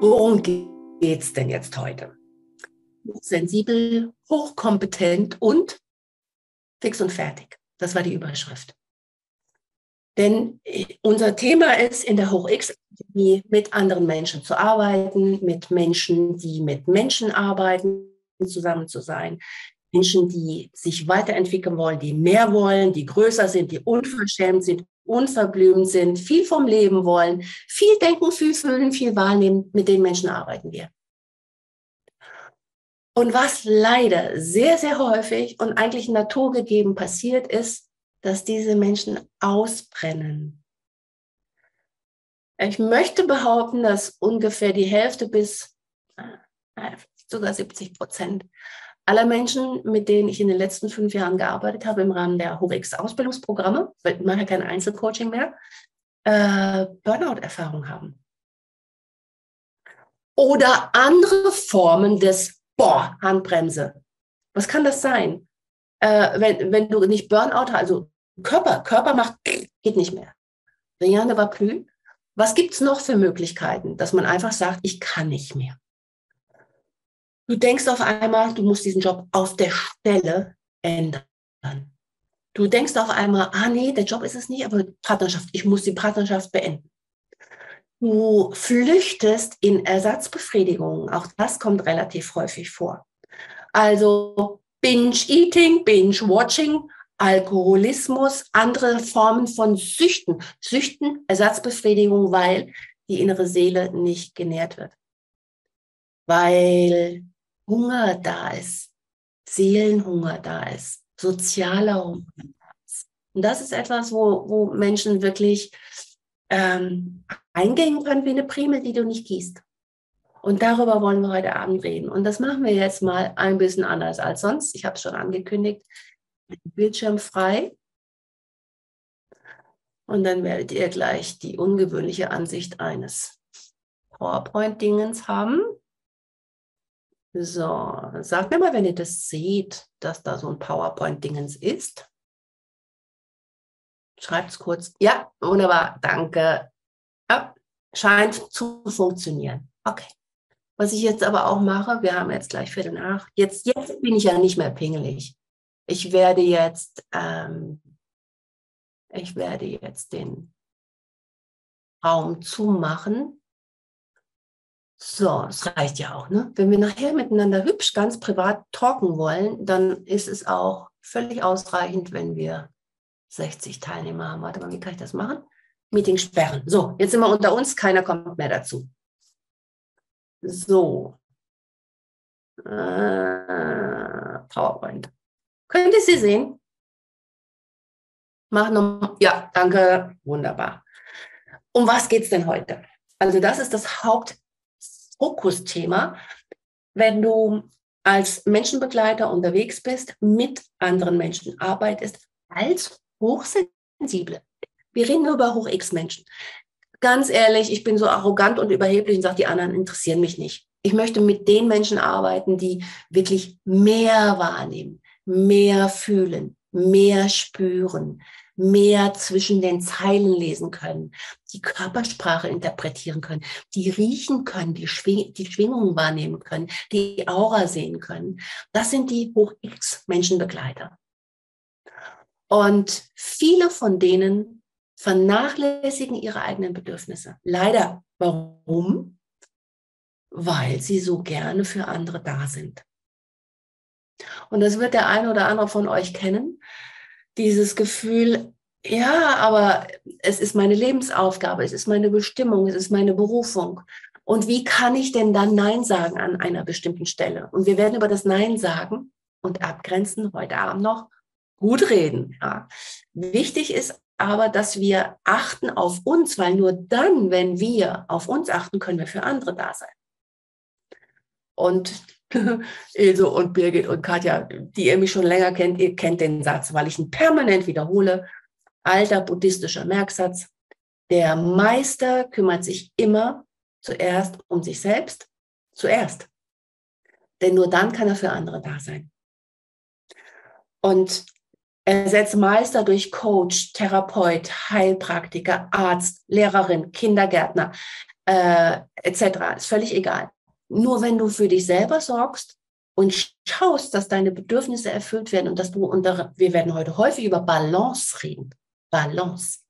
Worum geht es denn jetzt heute? Sensibel, hochkompetent und fix und fertig. Das war die Überschrift. Denn unser Thema ist in der Hoch-X mit anderen Menschen zu arbeiten, mit Menschen, die mit Menschen arbeiten, zusammen zu sein. Menschen, die sich weiterentwickeln wollen, die mehr wollen, die größer sind, die unverschämt sind, unverblümt sind, viel vom Leben wollen, viel denken, viel fühlen, viel wahrnehmen. Mit den Menschen arbeiten wir. Und was leider sehr, sehr häufig und eigentlich naturgegeben passiert ist, dass diese Menschen ausbrennen. Ich möchte behaupten, dass ungefähr die Hälfte bis äh, sogar 70 Prozent aller Menschen, mit denen ich in den letzten fünf Jahren gearbeitet habe im Rahmen der HOREX-Ausbildungsprogramme, weil mache ja kein Einzelcoaching mehr, äh, Burnout-Erfahrung haben. Oder andere Formen des Boah, Handbremse. Was kann das sein? Äh, wenn, wenn du nicht Burnout hast, also Körper, Körper macht, geht nicht mehr. Rien ne va plus. Was gibt es noch für Möglichkeiten, dass man einfach sagt, ich kann nicht mehr? Du denkst auf einmal, du musst diesen Job auf der Stelle ändern. Du denkst auf einmal, ah nee, der Job ist es nicht, aber Partnerschaft, ich muss die Partnerschaft beenden. Du flüchtest in Ersatzbefriedigungen, auch das kommt relativ häufig vor. Also Binge-Eating, Binge-Watching, Alkoholismus, andere Formen von Süchten. Süchten, Ersatzbefriedigung, weil die innere Seele nicht genährt wird. Weil Hunger da ist, Seelenhunger da ist, sozialer Hunger da ist. Und das ist etwas, wo, wo Menschen wirklich ähm, eingehen können wie eine Primel, die du nicht gießt. Und darüber wollen wir heute Abend reden. Und das machen wir jetzt mal ein bisschen anders als sonst. Ich habe es schon angekündigt. Bildschirm frei. Und dann werdet ihr gleich die ungewöhnliche Ansicht eines PowerPoint-Dingens haben. So, sagt mir mal, wenn ihr das seht, dass da so ein PowerPoint-Dingens ist. Schreibt es kurz. Ja, wunderbar, danke. Ja, scheint zu funktionieren. Okay. Was ich jetzt aber auch mache, wir haben jetzt gleich Viertel nach. Jetzt, jetzt bin ich ja nicht mehr pingelig. Ich werde jetzt, ähm, ich werde jetzt den Raum zumachen so, es reicht ja auch, ne? Wenn wir nachher miteinander hübsch ganz privat talken wollen, dann ist es auch völlig ausreichend, wenn wir 60 Teilnehmer haben. Warte mal, wie kann ich das machen? Meeting sperren. So, jetzt sind wir unter uns, keiner kommt mehr dazu. So. Äh, PowerPoint. Könnt ihr sie sehen? Mach noch. Ja, danke. Wunderbar. Um was geht es denn heute? Also das ist das Haupt Fokusthema, wenn du als Menschenbegleiter unterwegs bist, mit anderen Menschen arbeitest, als Hochsensible. Wir reden nur über Hoch-X-Menschen. Ganz ehrlich, ich bin so arrogant und überheblich und sage, die anderen interessieren mich nicht. Ich möchte mit den Menschen arbeiten, die wirklich mehr wahrnehmen, mehr fühlen, mehr spüren, mehr zwischen den Zeilen lesen können, die Körpersprache interpretieren können, die riechen können, die, Schwing die Schwingungen wahrnehmen können, die Aura sehen können. Das sind die Hoch-X-Menschenbegleiter. Und viele von denen vernachlässigen ihre eigenen Bedürfnisse. Leider. Warum? Weil sie so gerne für andere da sind. Und das wird der eine oder andere von euch kennen dieses Gefühl, ja, aber es ist meine Lebensaufgabe, es ist meine Bestimmung, es ist meine Berufung. Und wie kann ich denn dann Nein sagen an einer bestimmten Stelle? Und wir werden über das Nein sagen und abgrenzen heute Abend noch gut reden. Ja. Wichtig ist aber, dass wir achten auf uns, weil nur dann, wenn wir auf uns achten, können wir für andere da sein. Und Ilse und Birgit und Katja, die ihr mich schon länger kennt, ihr kennt den Satz, weil ich ihn permanent wiederhole. Alter buddhistischer Merksatz. Der Meister kümmert sich immer zuerst um sich selbst, zuerst. Denn nur dann kann er für andere da sein. Und Ersetze Meister durch Coach, Therapeut, Heilpraktiker, Arzt, Lehrerin, Kindergärtner äh, etc. Ist völlig egal. Nur wenn du für dich selber sorgst und schaust, dass deine Bedürfnisse erfüllt werden und dass du unter, wir werden heute häufig über Balance reden. Balance.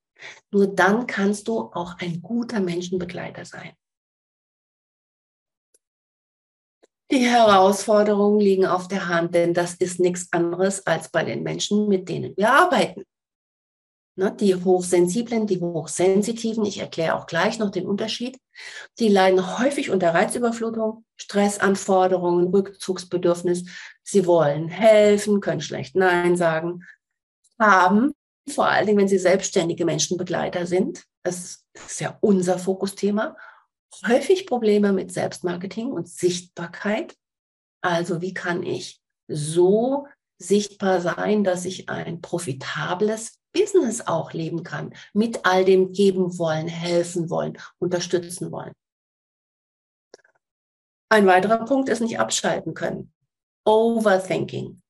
Nur dann kannst du auch ein guter Menschenbegleiter sein. Die Herausforderungen liegen auf der Hand, denn das ist nichts anderes als bei den Menschen, mit denen wir arbeiten. Ne, die Hochsensiblen, die Hochsensitiven, ich erkläre auch gleich noch den Unterschied, die leiden häufig unter Reizüberflutung, Stressanforderungen, Rückzugsbedürfnis. Sie wollen helfen, können schlecht Nein sagen, haben, vor allen Dingen, wenn sie selbstständige Menschenbegleiter sind, das ist ja unser Fokusthema, häufig Probleme mit Selbstmarketing und Sichtbarkeit. Also wie kann ich so sichtbar sein, dass ich ein profitables Business auch leben kann, mit all dem geben wollen, helfen wollen, unterstützen wollen. Ein weiterer Punkt ist nicht abschalten können. Overthinking.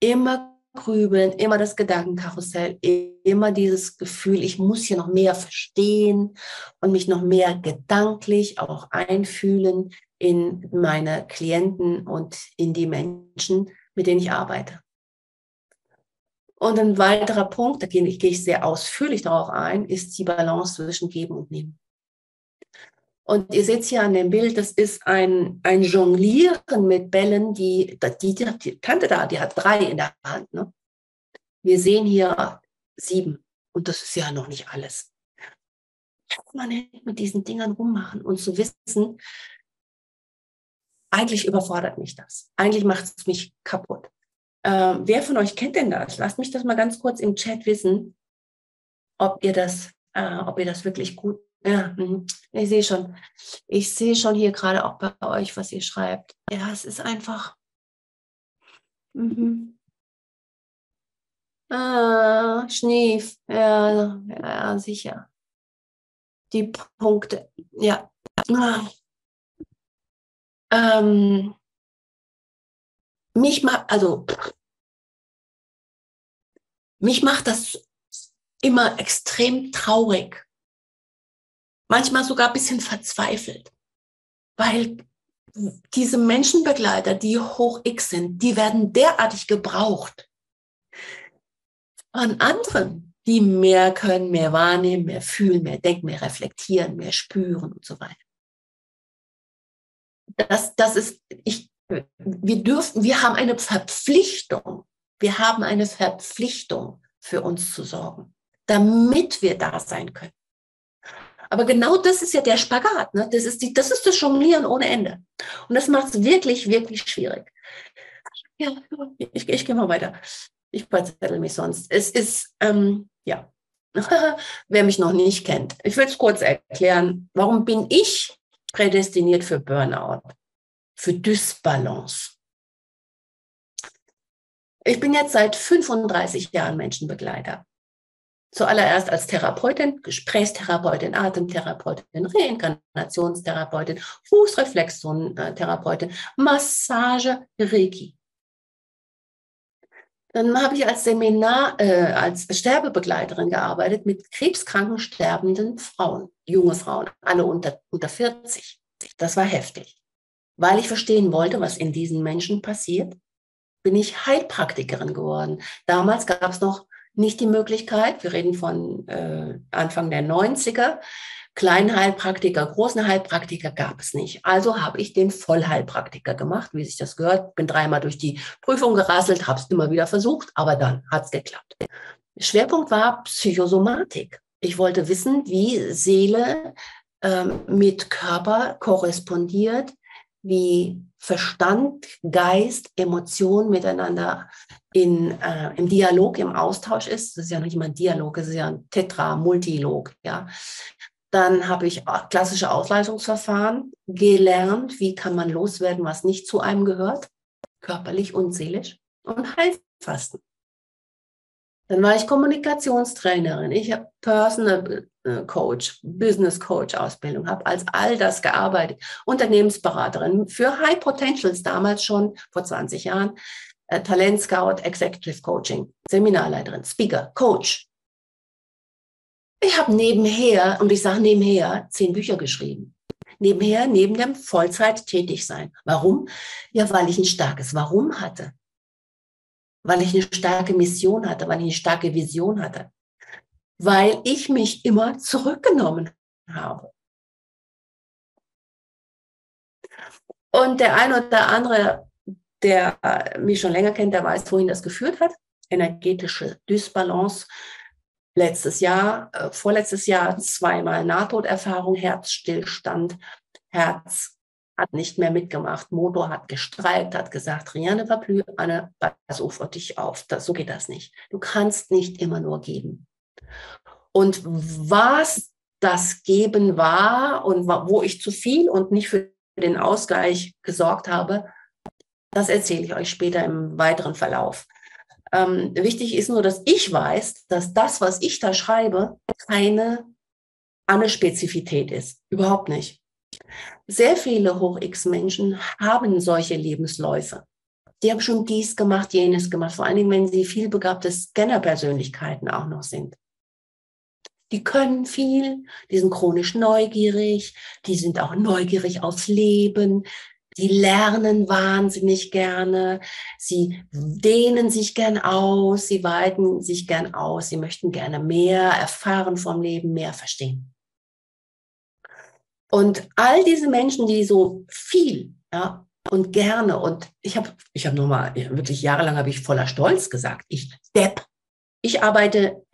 Immer Grübeln, immer das Gedankenkarussell, immer dieses Gefühl, ich muss hier noch mehr verstehen und mich noch mehr gedanklich auch einfühlen in meine Klienten und in die Menschen, mit denen ich arbeite. Und ein weiterer Punkt, da gehe ich, sehr ausführlich darauf ein, ist die Balance zwischen Geben und Nehmen. Und ihr seht hier an dem Bild, das ist ein, ein Jonglieren mit Bällen, die, die, die, die Tante da, die hat drei in der Hand. Ne? Wir sehen hier sieben und das ist ja noch nicht alles. Kann man nicht mit diesen Dingern rummachen und zu wissen, eigentlich überfordert mich das. Eigentlich macht es mich kaputt. Äh, wer von euch kennt denn das? Lasst mich das mal ganz kurz im Chat wissen, ob ihr das, äh, ob ihr das wirklich gut ja, mhm. ich sehe schon. Ich sehe schon hier gerade auch bei euch, was ihr schreibt. Ja, es ist einfach. Mhm. Ah, Schnief. Ja, ja, sicher. Die Punkte. Ja. Ah. Ähm, mich macht, also, mich macht das immer extrem traurig manchmal sogar ein bisschen verzweifelt, weil diese Menschenbegleiter, die hoch X sind, die werden derartig gebraucht von anderen, die mehr können, mehr wahrnehmen, mehr fühlen, mehr denken, mehr reflektieren, mehr spüren und so weiter. Das, das ist, ich, wir dürfen, wir haben eine Verpflichtung, wir haben eine Verpflichtung für uns zu sorgen, damit wir da sein können. Aber genau das ist ja der Spagat. Ne? Das, ist die, das ist das Jonglieren ohne Ende. Und das macht es wirklich, wirklich schwierig. Ja, ich, ich gehe mal weiter. Ich verzettel mich sonst. Es ist, ähm, ja, wer mich noch nicht kennt. Ich will es kurz erklären. Warum bin ich prädestiniert für Burnout? Für Dysbalance? Ich bin jetzt seit 35 Jahren Menschenbegleiter. Zuallererst als Therapeutin, Gesprächstherapeutin, Atemtherapeutin, Reinkarnationstherapeutin, Fußreflexzonentherapeutin, Massage, Reiki. Dann habe ich als Seminar, äh, als Sterbebegleiterin gearbeitet mit krebskranken, sterbenden Frauen, junge Frauen, alle unter, unter 40. Das war heftig. Weil ich verstehen wollte, was in diesen Menschen passiert, bin ich Heilpraktikerin geworden. Damals gab es noch nicht die Möglichkeit. Wir reden von äh, Anfang der 90er. Kleinen Heilpraktiker, großen Heilpraktiker gab es nicht. Also habe ich den Vollheilpraktiker gemacht, wie sich das gehört. Bin dreimal durch die Prüfung gerasselt, habe es immer wieder versucht, aber dann hat es geklappt. Schwerpunkt war Psychosomatik. Ich wollte wissen, wie Seele ähm, mit Körper korrespondiert, wie Verstand, Geist, Emotion miteinander in, äh, im Dialog, im Austausch ist. Das ist ja nicht mal ein Dialog, es ist ja ein Tetra, Multilog. Ja. Dann habe ich klassische Ausleitungsverfahren gelernt. Wie kann man loswerden, was nicht zu einem gehört, körperlich und seelisch? Und Heilfasten. Dann war ich Kommunikationstrainerin. Ich habe Personal äh, Coach, Business Coach Ausbildung, habe als all das gearbeitet. Unternehmensberaterin für High Potentials damals schon vor 20 Jahren. äh, Talent Scout, Executive Coaching, Seminarleiterin, Speaker, Coach. Ich habe nebenher, und ich sage nebenher, zehn Bücher geschrieben. Nebenher, neben dem Vollzeit tätig sein. Warum? Ja, weil ich ein starkes Warum hatte. Weil ich eine starke Mission hatte, weil ich eine starke Vision hatte. Weil ich mich immer zurückgenommen habe. Und der eine oder andere, der mich schon länger kennt, der weiß, wohin das geführt hat. Energetische Dysbalance. Letztes Jahr, äh, vorletztes Jahr zweimal Nahtoderfahrung, Herzstillstand, Herz hat nicht mehr mitgemacht, Motor hat gestreikt, hat gesagt, Rianne Paplü, Anne, pass auf dich auf, das, so geht das nicht. Du kannst nicht immer nur geben. Und was das Geben war und wo ich zu viel und nicht für den Ausgleich gesorgt habe, das erzähle ich euch später im weiteren Verlauf. Ähm, wichtig ist nur, dass ich weiß, dass das, was ich da schreibe, keine Anne-Spezifität ist. Überhaupt nicht. Sehr viele Hoch-X-Menschen haben solche Lebensläufe. Die haben schon dies gemacht, jenes gemacht, vor allen Dingen, wenn sie vielbegabte Scanner-Persönlichkeiten auch noch sind. Die können viel, die sind chronisch neugierig, die sind auch neugierig aufs Leben, die lernen wahnsinnig gerne, sie dehnen sich gern aus, sie weiten sich gern aus, sie möchten gerne mehr erfahren vom Leben, mehr verstehen. Und all diese Menschen, die so viel ja, und gerne und ich habe ich habe nochmal wirklich jahrelang habe ich voller Stolz gesagt, ich Depp, ich arbeite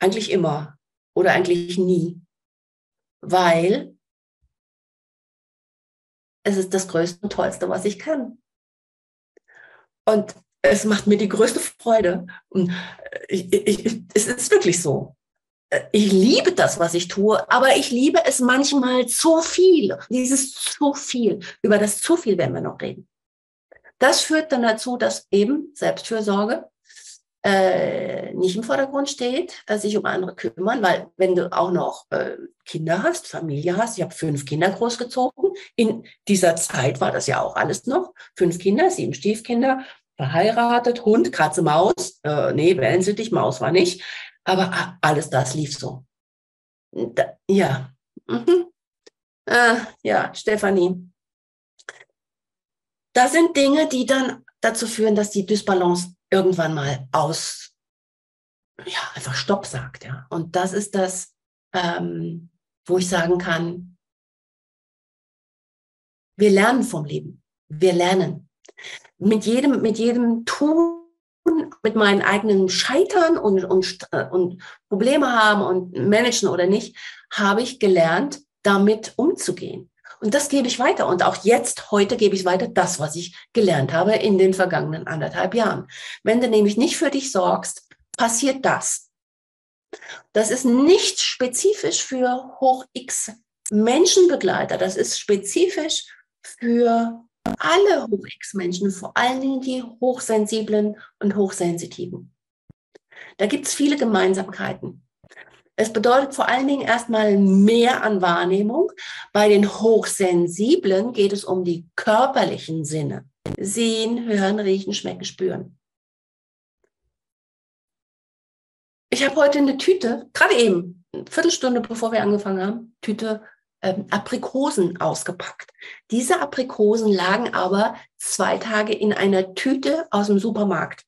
eigentlich immer oder eigentlich nie, weil es ist das Größte und Tollste, was ich kann. Und es macht mir die größte Freude. Und ich, ich, es ist wirklich so. Ich liebe das, was ich tue, aber ich liebe es manchmal zu viel. Dieses zu viel. Über das zu viel werden wir noch reden. Das führt dann dazu, dass eben Selbstfürsorge äh, nicht im Vordergrund steht, äh, sich um andere kümmern, weil wenn du auch noch äh, Kinder hast, Familie hast, ich habe fünf Kinder großgezogen, in dieser Zeit war das ja auch alles noch, fünf Kinder, sieben Stiefkinder, verheiratet, Hund, Katze, Maus, äh, nee, Wellensittich, Maus war nicht, aber alles das lief so. Da, ja, mhm. äh, ja, Stefanie. Das sind Dinge, die dann dazu führen, dass die Dysbalance irgendwann mal aus, ja, einfach Stopp sagt, ja. Und das ist das, ähm, wo ich sagen kann, wir lernen vom Leben. Wir lernen. Mit jedem, mit jedem Tun, mit meinen eigenen Scheitern und, und, und Probleme haben und managen oder nicht, habe ich gelernt, damit umzugehen. Und das gebe ich weiter. Und auch jetzt, heute gebe ich weiter das, was ich gelernt habe in den vergangenen anderthalb Jahren. Wenn du nämlich nicht für dich sorgst, passiert das. Das ist nicht spezifisch für Hoch-X Menschenbegleiter. Das ist spezifisch für alle Hoch-X-Menschen, vor allen Dingen die Hochsensiblen und Hochsensitiven. Da gibt es viele Gemeinsamkeiten. Es bedeutet vor allen Dingen erstmal mehr an Wahrnehmung. Bei den Hochsensiblen geht es um die körperlichen Sinne. Sehen, hören, riechen, schmecken, spüren. Ich habe heute eine Tüte, gerade eben, eine Viertelstunde bevor wir angefangen haben, Tüte ähm, Aprikosen ausgepackt. Diese Aprikosen lagen aber zwei Tage in einer Tüte aus dem Supermarkt.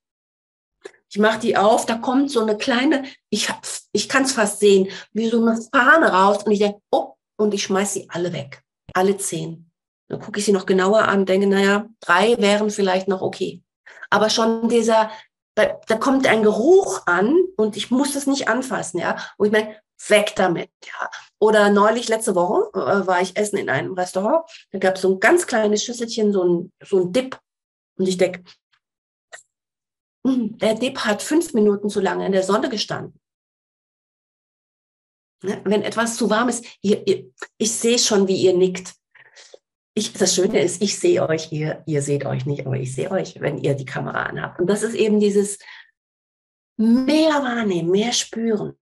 Ich mache die auf, da kommt so eine kleine, ich, ich kann es fast sehen, wie so eine Fahne raus und ich denke, oh, und ich schmeiß sie alle weg. Alle zehn. Dann gucke ich sie noch genauer an, denke, naja, drei wären vielleicht noch okay. Aber schon dieser, da, da kommt ein Geruch an und ich muss das nicht anfassen, ja. Und ich meine, weg damit, ja. Oder neulich, letzte Woche, äh, war ich essen in einem Restaurant. Da gab es so ein ganz kleines Schüsselchen, so ein, so ein Dip. Und ich denke, der Dip hat fünf Minuten zu lange in der Sonne gestanden. Ne, wenn etwas zu warm ist, ihr, ihr, ich sehe schon, wie ihr nickt. Ich, das Schöne ist, ich sehe euch, ihr, ihr seht euch nicht, aber ich sehe euch, wenn ihr die Kamera anhabt. Und das ist eben dieses mehr wahrnehmen, mehr spüren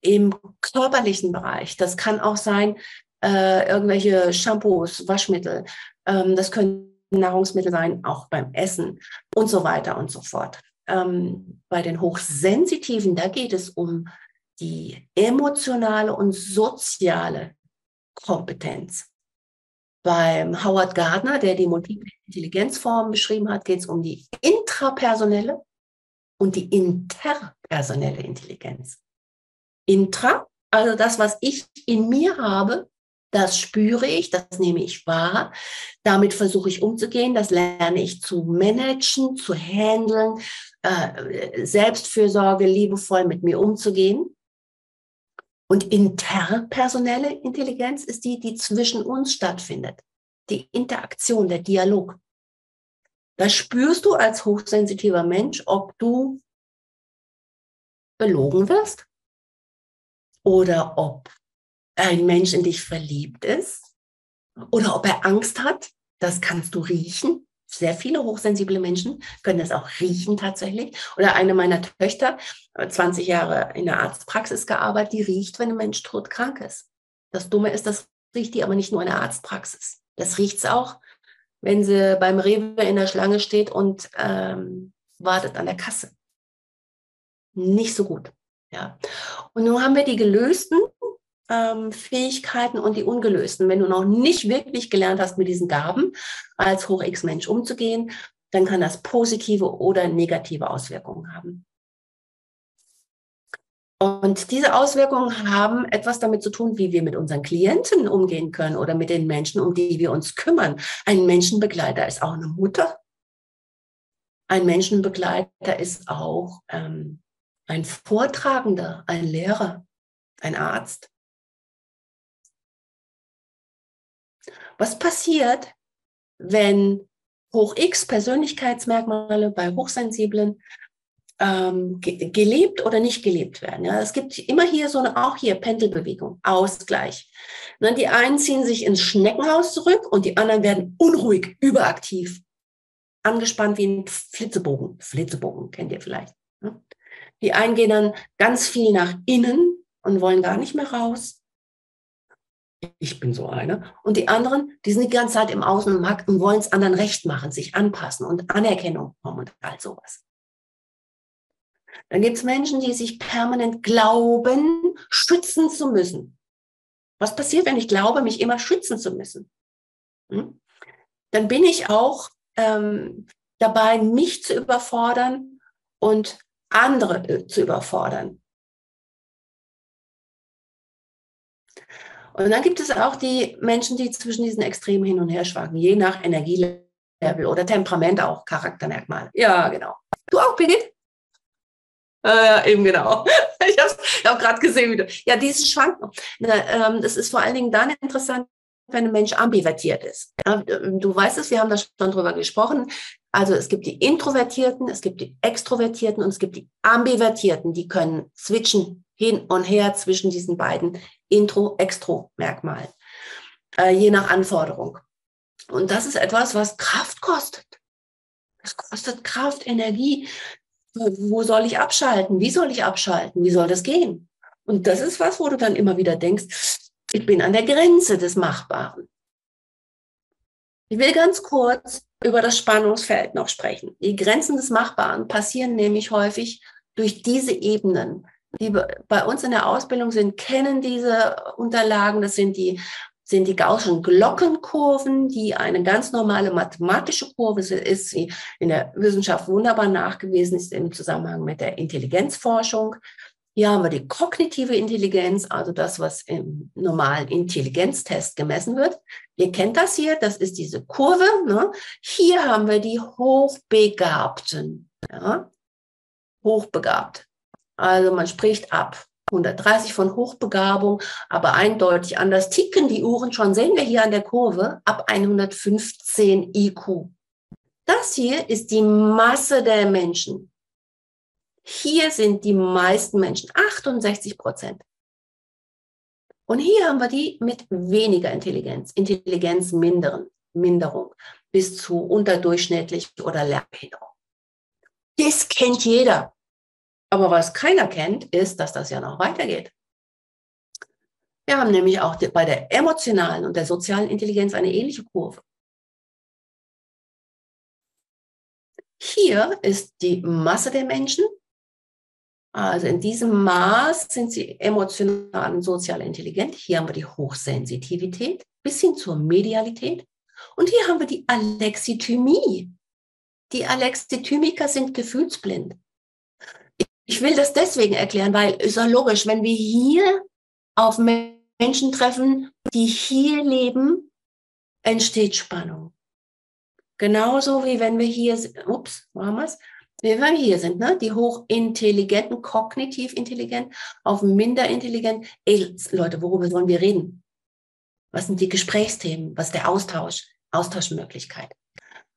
im körperlichen Bereich. Das kann auch sein, äh, irgendwelche Shampoos, Waschmittel. Ähm, das können Nahrungsmittel sein, auch beim Essen und so weiter und so fort. Ähm, bei den Hochsensitiven, da geht es um die emotionale und soziale Kompetenz. Beim Howard Gardner, der die multiple Intelligenzformen beschrieben hat, geht es um die intrapersonelle und die interpersonelle Intelligenz. Intra, also das, was ich in mir habe, das spüre ich, das nehme ich wahr. Damit versuche ich umzugehen. Das lerne ich zu managen, zu handeln, äh, Selbstfürsorge, liebevoll mit mir umzugehen. Und interpersonelle Intelligenz ist die, die zwischen uns stattfindet. Die Interaktion, der Dialog. Da spürst du als hochsensitiver Mensch, ob du belogen wirst oder ob ein Mensch in dich verliebt ist oder ob er Angst hat. Das kannst du riechen. Sehr viele hochsensible Menschen können das auch riechen tatsächlich. Oder eine meiner Töchter, 20 Jahre in der Arztpraxis gearbeitet, die riecht, wenn ein Mensch todkrank ist. Das Dumme ist, das riecht die aber nicht nur in der Arztpraxis. Das riecht es auch, wenn sie beim Rewe in der Schlange steht und ähm, wartet an der Kasse. Nicht so gut. Ja. Und nun haben wir die gelösten ähm, Fähigkeiten und die ungelösten. Wenn du noch nicht wirklich gelernt hast, mit diesen Gaben als Hoch-X-Mensch umzugehen, dann kann das positive oder negative Auswirkungen haben. Und diese Auswirkungen haben etwas damit zu tun, wie wir mit unseren Klienten umgehen können oder mit den Menschen, um die wir uns kümmern. Ein Menschenbegleiter ist auch eine Mutter. Ein Menschenbegleiter ist auch ähm, ein Vortragender, ein Lehrer, ein Arzt. Was passiert, wenn Hoch-X Persönlichkeitsmerkmale bei Hochsensiblen ähm, ge gelebt oder nicht gelebt werden. Ja, es gibt immer hier so eine, auch hier Pendelbewegung, Ausgleich. Ne, die einen ziehen sich ins Schneckenhaus zurück und die anderen werden unruhig, überaktiv, angespannt wie ein Flitzebogen. Flitzebogen kennt ihr vielleicht. Ne? Die einen gehen dann ganz viel nach innen und wollen gar nicht mehr raus ich bin so eine. Und die anderen, die sind die ganze Zeit im Außen und wollen es anderen recht machen, sich anpassen und Anerkennung kommen und all sowas. Dann gibt es Menschen, die sich permanent glauben, schützen zu müssen. Was passiert, wenn ich glaube, mich immer schützen zu müssen? Hm? Dann bin ich auch ähm, dabei, mich zu überfordern und andere äh, zu überfordern. Und dann gibt es auch die Menschen, die zwischen diesen Extremen hin und her schwanken, je nach Energielevel oder Temperament auch, Charaktermerkmal. Ja, genau. Du auch, Birgit? Ja, eben genau. Ich habe hab gerade gesehen, wie du. Ja, dieses Schwanken. Ähm, das ist vor allen Dingen dann interessant, wenn ein Mensch ambivertiert ist. Du weißt es, wir haben da schon drüber gesprochen. Also es gibt die Introvertierten, es gibt die Extrovertierten und es gibt die Ambivertierten, die können switchen hin und her zwischen diesen beiden Intro-Extro-Merkmalen, äh, je nach Anforderung. Und das ist etwas, was Kraft kostet. Es kostet Kraft, Energie. Wo soll ich abschalten? Wie soll ich abschalten? Wie soll das gehen? Und das ist was, wo du dann immer wieder denkst, ich bin an der Grenze des Machbaren. Ich will ganz kurz über das Spannungsfeld noch sprechen. Die Grenzen des Machbaren passieren nämlich häufig durch diese Ebenen die bei uns in der Ausbildung sind, kennen diese Unterlagen. Das sind die, sind die Gaußschen Glockenkurven, die eine ganz normale mathematische Kurve ist, die in der Wissenschaft wunderbar nachgewiesen ist im Zusammenhang mit der Intelligenzforschung. Hier haben wir die kognitive Intelligenz, also das, was im normalen Intelligenztest gemessen wird. Ihr kennt das hier, das ist diese Kurve. Ne? Hier haben wir die Hochbegabten. Ja? Hochbegabt. Also man spricht ab 130 von Hochbegabung, aber eindeutig anders ticken die Uhren schon, sehen wir hier an der Kurve, ab 115 IQ. Das hier ist die Masse der Menschen. Hier sind die meisten Menschen, 68 Prozent. Und hier haben wir die mit weniger Intelligenz, Intelligenzminderung bis zu unterdurchschnittlich oder Lernbehinderung. Das kennt jeder. Aber was keiner kennt, ist, dass das ja noch weitergeht. Wir haben nämlich auch bei der emotionalen und der sozialen Intelligenz eine ähnliche Kurve. Hier ist die Masse der Menschen. Also in diesem Maß sind sie emotional und sozial intelligent. Hier haben wir die Hochsensitivität bis hin zur Medialität. Und hier haben wir die Alexithymie. Die Alexithymiker sind gefühlsblind. Ich will das deswegen erklären, weil es ist ja logisch, wenn wir hier auf Menschen treffen, die hier leben, entsteht Spannung. Genauso wie wenn wir hier, ups, wo haben wir es? Wenn wir hier sind, ne? die hochintelligenten, kognitiv intelligent, auf minder intelligent. Ey, Leute, worüber wollen wir reden? Was sind die Gesprächsthemen? Was ist der Austausch? Austauschmöglichkeit.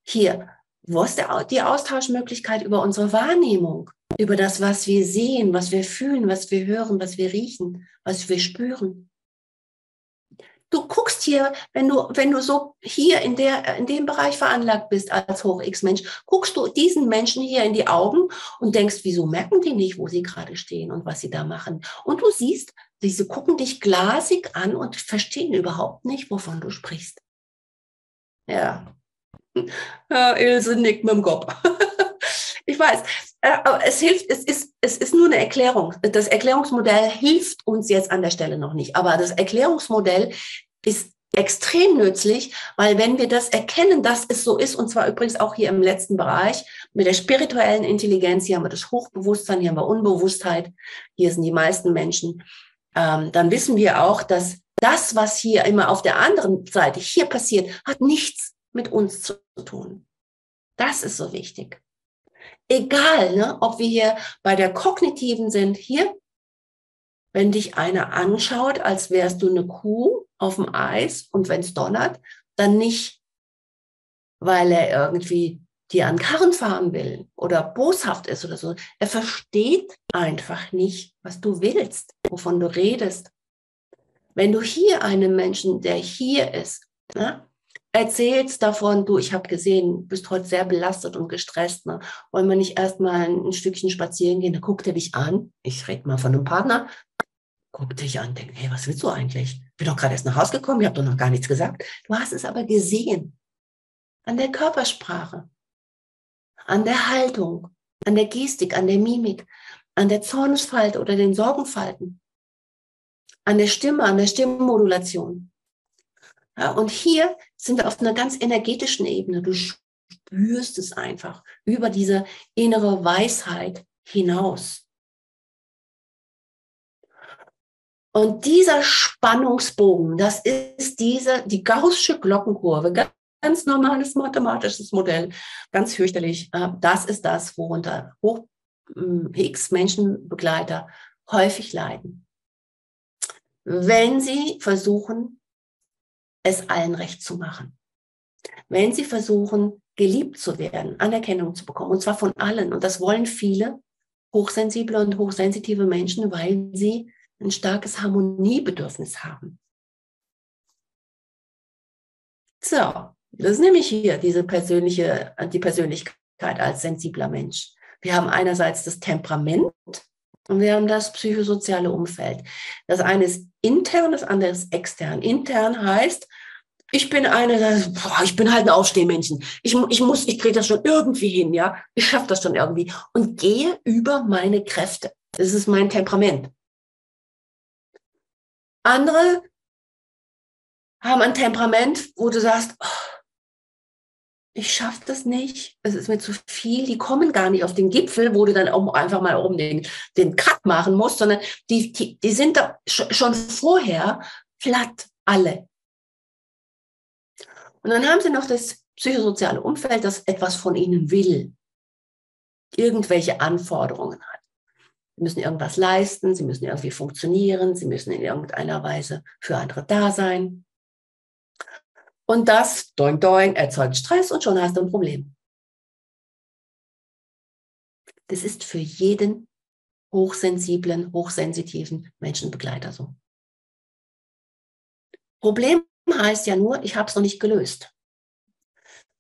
Hier, wo ist der, die Austauschmöglichkeit über unsere Wahrnehmung? Über das, was wir sehen, was wir fühlen, was wir hören, was wir riechen, was wir spüren du guckst hier, wenn du, wenn du so hier in der, in dem Bereich veranlagt bist als Hoch-X-Mensch, guckst du diesen Menschen hier in die Augen und denkst, wieso merken die nicht, wo sie gerade stehen und was sie da machen? Und du siehst, diese gucken dich glasig an und verstehen überhaupt nicht, wovon du sprichst. Ja. ja Ilse nickt mit dem Kopf. ich weiß, aber es hilft, es ist, es ist nur eine Erklärung. Das Erklärungsmodell hilft uns jetzt an der Stelle noch nicht. Aber das Erklärungsmodell ist extrem nützlich, weil wenn wir das erkennen, dass es so ist, und zwar übrigens auch hier im letzten Bereich, mit der spirituellen Intelligenz, hier haben wir das Hochbewusstsein, hier haben wir Unbewusstheit, hier sind die meisten Menschen, ähm, dann wissen wir auch, dass das, was hier immer auf der anderen Seite hier passiert, hat nichts mit uns zu tun. Das ist so wichtig egal, ne, ob wir hier bei der kognitiven sind, hier, wenn dich einer anschaut, als wärst du eine Kuh auf dem Eis und wenn es donnert, dann nicht, weil er irgendwie dir an Karren fahren will oder boshaft ist oder so. Er versteht einfach nicht, was du willst, wovon du redest. Wenn du hier einem Menschen, der hier ist, ne, erzählst davon, du, ich habe gesehen, bist heute sehr belastet und gestresst. Ne? Wollen wir nicht erstmal ein Stückchen spazieren gehen? Da guckt er dich an. Ich rede mal von einem Partner. Guckt dich an, denkt, hey, was willst du eigentlich? Bin doch gerade erst nach Hause gekommen, ich habe doch noch gar nichts gesagt. Du hast es aber gesehen. An der Körpersprache, an der Haltung, an der Gestik, an der Mimik, an der Zornesfalte oder den Sorgenfalten, an der Stimme, an der Stimmmodulation. Ja, und hier sind wir auf einer ganz energetischen Ebene. Du spürst es einfach über diese innere Weisheit hinaus. Und dieser Spannungsbogen, das ist diese, die Gaußsche Glockenkurve, ganz normales mathematisches Modell, ganz fürchterlich. Äh, das ist das, worunter Hoch-X-Menschenbegleiter häufig leiden. Wenn sie versuchen, es allen recht zu machen. Wenn sie versuchen, geliebt zu werden, Anerkennung zu bekommen, und zwar von allen, und das wollen viele hochsensible und hochsensitive Menschen, weil sie ein starkes Harmoniebedürfnis haben. So, das ist nämlich hier diese persönliche, die Persönlichkeit als sensibler Mensch. Wir haben einerseits das Temperament und wir haben das psychosoziale Umfeld. Das eine ist intern, das andere ist extern. Intern heißt, ich bin eine, boah, ich bin halt ein Aufstehmännchen. Ich, ich muss, ich kriege das schon irgendwie hin, ja. Ich schaffe das schon irgendwie und gehe über meine Kräfte. Das ist mein Temperament. Andere haben ein Temperament, wo du sagst, oh, ich schaffe das nicht, es ist mir zu viel, die kommen gar nicht auf den Gipfel, wo du dann einfach mal oben den, den Cut machen musst, sondern die, die, die sind da schon vorher platt, alle. Und dann haben sie noch das psychosoziale Umfeld, das etwas von ihnen will, irgendwelche Anforderungen hat. Sie müssen irgendwas leisten, sie müssen irgendwie funktionieren, sie müssen in irgendeiner Weise für andere da sein. Und das, doing, doing, erzeugt Stress und schon hast du ein Problem. Das ist für jeden hochsensiblen, hochsensitiven Menschenbegleiter so. Problem heißt ja nur, ich habe es noch nicht gelöst.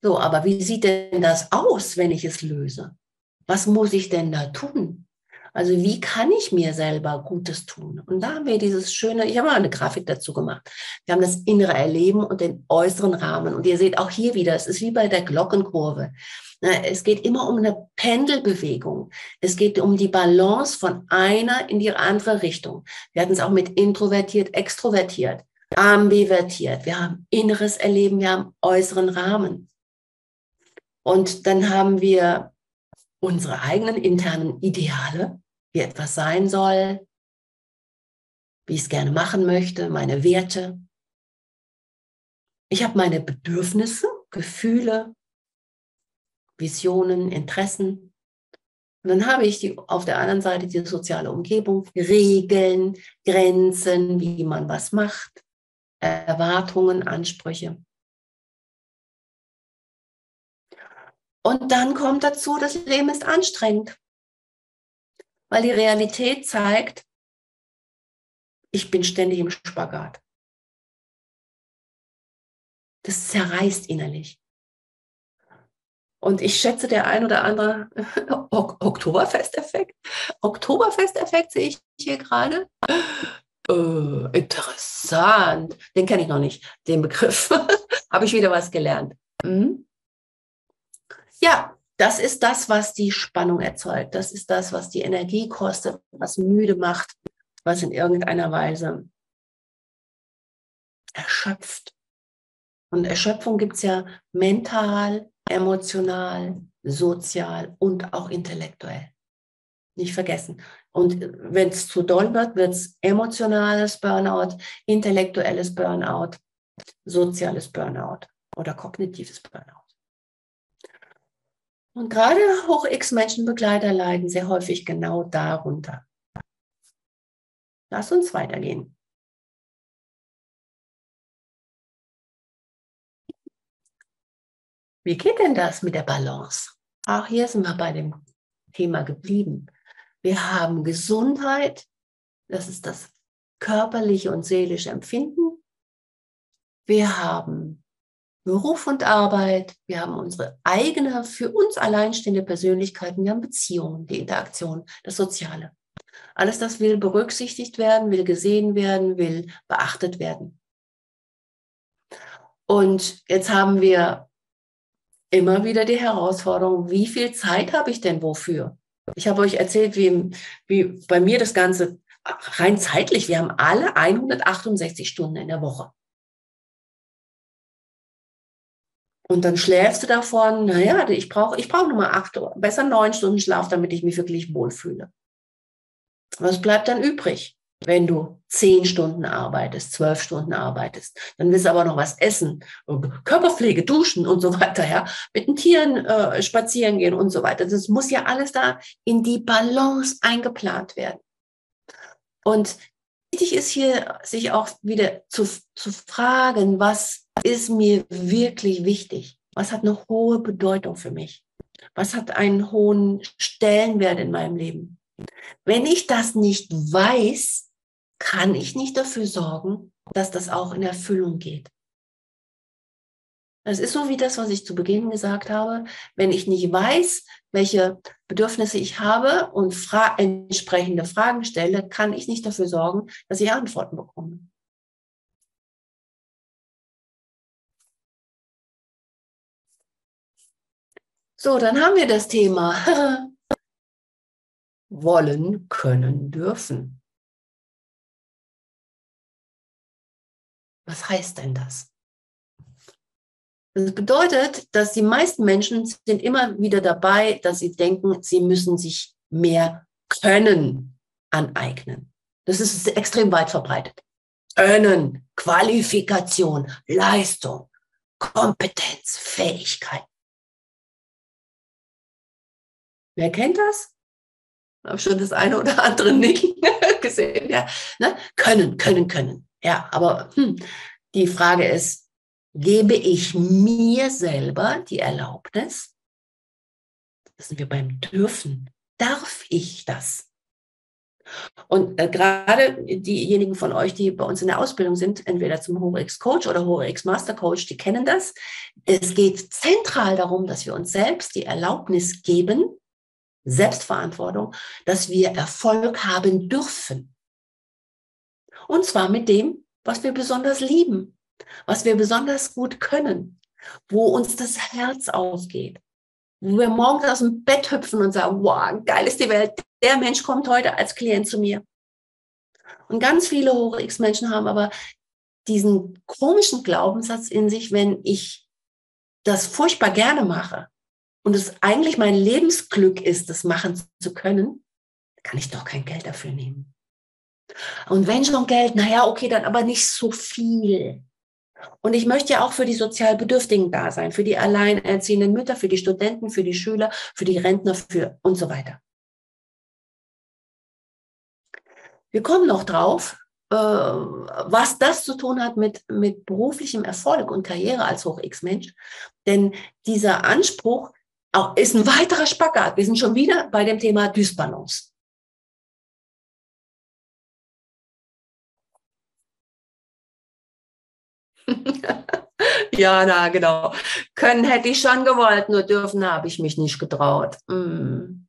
So, aber wie sieht denn das aus, wenn ich es löse? Was muss ich denn da tun? Also wie kann ich mir selber Gutes tun? Und da haben wir dieses schöne, ich habe mal eine Grafik dazu gemacht. Wir haben das innere Erleben und den äußeren Rahmen. Und ihr seht auch hier wieder, es ist wie bei der Glockenkurve. Es geht immer um eine Pendelbewegung. Es geht um die Balance von einer in die andere Richtung. Wir hatten es auch mit introvertiert, extrovertiert, ambivertiert. Wir haben inneres Erleben, wir haben äußeren Rahmen. Und dann haben wir unsere eigenen internen Ideale, wie etwas sein soll, wie ich es gerne machen möchte, meine Werte. Ich habe meine Bedürfnisse, Gefühle, Visionen, Interessen. Und dann habe ich die, auf der anderen Seite die soziale Umgebung, Regeln, Grenzen, wie man was macht, Erwartungen, Ansprüche. Und dann kommt dazu, das Leben ist anstrengend, weil die Realität zeigt, ich bin ständig im Spagat. Das zerreißt innerlich. Und ich schätze, der ein oder andere Oktoberfesteffekt. Oktoberfesteffekt sehe ich hier gerade. Äh, interessant. Den kenne ich noch nicht, den Begriff. Habe ich wieder was gelernt. Mhm. Ja, das ist das, was die Spannung erzeugt. Das ist das, was die Energie kostet, was müde macht, was in irgendeiner Weise erschöpft. Und Erschöpfung gibt es ja mental, emotional, sozial und auch intellektuell. Nicht vergessen. Und wenn es zu doll wird, wird es emotionales Burnout, intellektuelles Burnout, soziales Burnout oder kognitives Burnout. Und gerade Hoch-X-Menschenbegleiter leiden sehr häufig genau darunter. Lass uns weitergehen. Wie geht denn das mit der Balance? Auch hier sind wir bei dem Thema geblieben. Wir haben Gesundheit, das ist das körperliche und seelische Empfinden. Wir haben Beruf und Arbeit, wir haben unsere eigene, für uns alleinstehende Persönlichkeiten, wir haben Beziehungen, die Interaktion, das Soziale. Alles das will berücksichtigt werden, will gesehen werden, will beachtet werden. Und jetzt haben wir immer wieder die Herausforderung, wie viel Zeit habe ich denn wofür? Ich habe euch erzählt, wie, wie bei mir das Ganze rein zeitlich, wir haben alle 168 Stunden in der Woche. Und dann schläfst du davon, naja, ich brauche ich brauch nur mal acht, besser neun Stunden Schlaf, damit ich mich wirklich wohlfühle. Was bleibt dann übrig? wenn du zehn Stunden arbeitest, zwölf Stunden arbeitest, dann willst du aber noch was essen, Körperpflege, duschen und so weiter, ja, mit den Tieren äh, spazieren gehen und so weiter. Das muss ja alles da in die Balance eingeplant werden. Und wichtig ist hier, sich auch wieder zu, zu fragen, was ist mir wirklich wichtig? Was hat eine hohe Bedeutung für mich? Was hat einen hohen Stellenwert in meinem Leben? Wenn ich das nicht weiß, kann ich nicht dafür sorgen, dass das auch in Erfüllung geht. Das ist so wie das, was ich zu Beginn gesagt habe. Wenn ich nicht weiß, welche Bedürfnisse ich habe und fra entsprechende Fragen stelle, kann ich nicht dafür sorgen, dass ich Antworten bekomme. So, dann haben wir das Thema wollen, können, dürfen. Was heißt denn das? Das bedeutet, dass die meisten Menschen sind immer wieder dabei, dass sie denken, sie müssen sich mehr können aneignen. Das ist extrem weit verbreitet. Können, Qualifikation, Leistung, Kompetenz, Fähigkeit. Wer kennt das? Habe schon das eine oder andere Nicken gesehen. Ja. Ne? Können, können, können. Ja, aber hm, die Frage ist, gebe ich mir selber die Erlaubnis? Das sind wir beim Dürfen. Darf ich das? Und äh, gerade diejenigen von euch, die bei uns in der Ausbildung sind, entweder zum HoRX Coach oder HoRX Master Coach, die kennen das. Es geht zentral darum, dass wir uns selbst die Erlaubnis geben, Selbstverantwortung, dass wir Erfolg haben dürfen. Und zwar mit dem, was wir besonders lieben, was wir besonders gut können, wo uns das Herz aufgeht, wo wir morgens aus dem Bett hüpfen und sagen, wow, geil ist die Welt, der Mensch kommt heute als Klient zu mir. Und ganz viele Hoch-X-Menschen haben aber diesen komischen Glaubenssatz in sich, wenn ich das furchtbar gerne mache und es eigentlich mein Lebensglück ist, das machen zu können, kann ich doch kein Geld dafür nehmen. Und wenn schon Geld, naja, okay, dann aber nicht so viel. Und ich möchte ja auch für die sozial Bedürftigen da sein, für die alleinerziehenden Mütter, für die Studenten, für die Schüler, für die Rentner, für und so weiter. Wir kommen noch drauf, äh, was das zu tun hat mit, mit beruflichem Erfolg und Karriere als Hoch-X-Mensch. Denn dieser Anspruch auch, ist ein weiterer Spagat. Wir sind schon wieder bei dem Thema Dysbalance. ja, na genau. Können hätte ich schon gewollt, nur dürfen habe ich mich nicht getraut. Mm.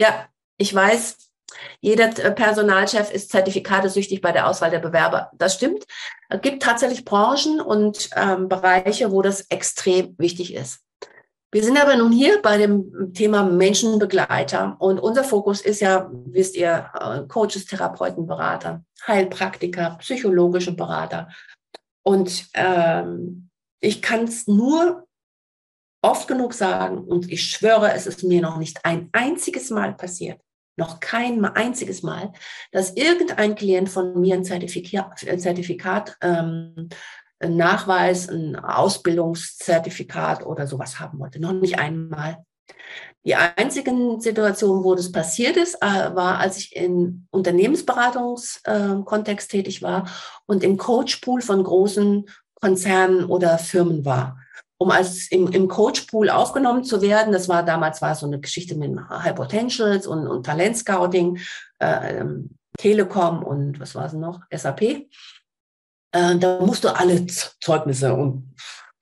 Ja, ich weiß, jeder Personalchef ist zertifikatesüchtig bei der Auswahl der Bewerber. Das stimmt. Es gibt tatsächlich Branchen und ähm, Bereiche, wo das extrem wichtig ist. Wir sind aber nun hier bei dem Thema Menschenbegleiter. Und unser Fokus ist ja, wisst ihr, äh, Coaches, Therapeuten, Berater, Heilpraktiker, psychologische Berater, und ähm, ich kann es nur oft genug sagen und ich schwöre, es ist mir noch nicht ein einziges Mal passiert, noch kein einziges Mal, dass irgendein Klient von mir ein Zertifikat, ein Zertifikat ähm, ein Nachweis, ein Ausbildungszertifikat oder sowas haben wollte. Noch nicht einmal. Die einzigen Situationen, wo das passiert ist, äh, war, als ich im Unternehmensberatungskontext tätig war und im Coachpool von großen Konzernen oder Firmen war. Um als im, im Coachpool aufgenommen zu werden, das war damals war so eine Geschichte mit High Potentials und, und Talent Scouting, äh, ähm, Telekom und was war es noch? SAP. Äh, da musst du alle Zeugnisse und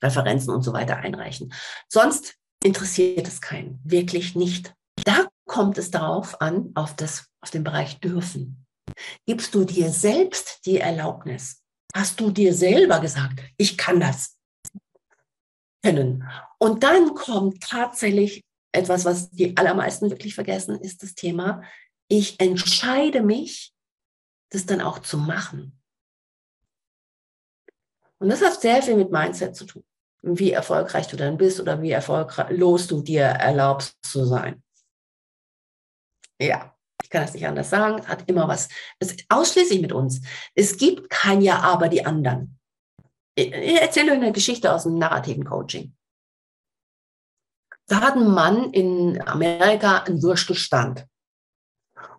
Referenzen und so weiter einreichen. Sonst interessiert es keinen, wirklich nicht. Da kommt es darauf an, auf, das, auf den Bereich dürfen. Gibst du dir selbst die Erlaubnis? Hast du dir selber gesagt, ich kann das können? Und dann kommt tatsächlich etwas, was die allermeisten wirklich vergessen, ist das Thema, ich entscheide mich, das dann auch zu machen. Und das hat sehr viel mit Mindset zu tun wie erfolgreich du dann bist oder wie erfolglos du dir erlaubst zu sein. Ja, ich kann das nicht anders sagen, hat immer was, es ist ausschließlich mit uns. Es gibt kein Ja, aber die anderen. Ich erzähle euch eine Geschichte aus dem narrativen Coaching. Da hat ein Mann in Amerika einen Würstelstand.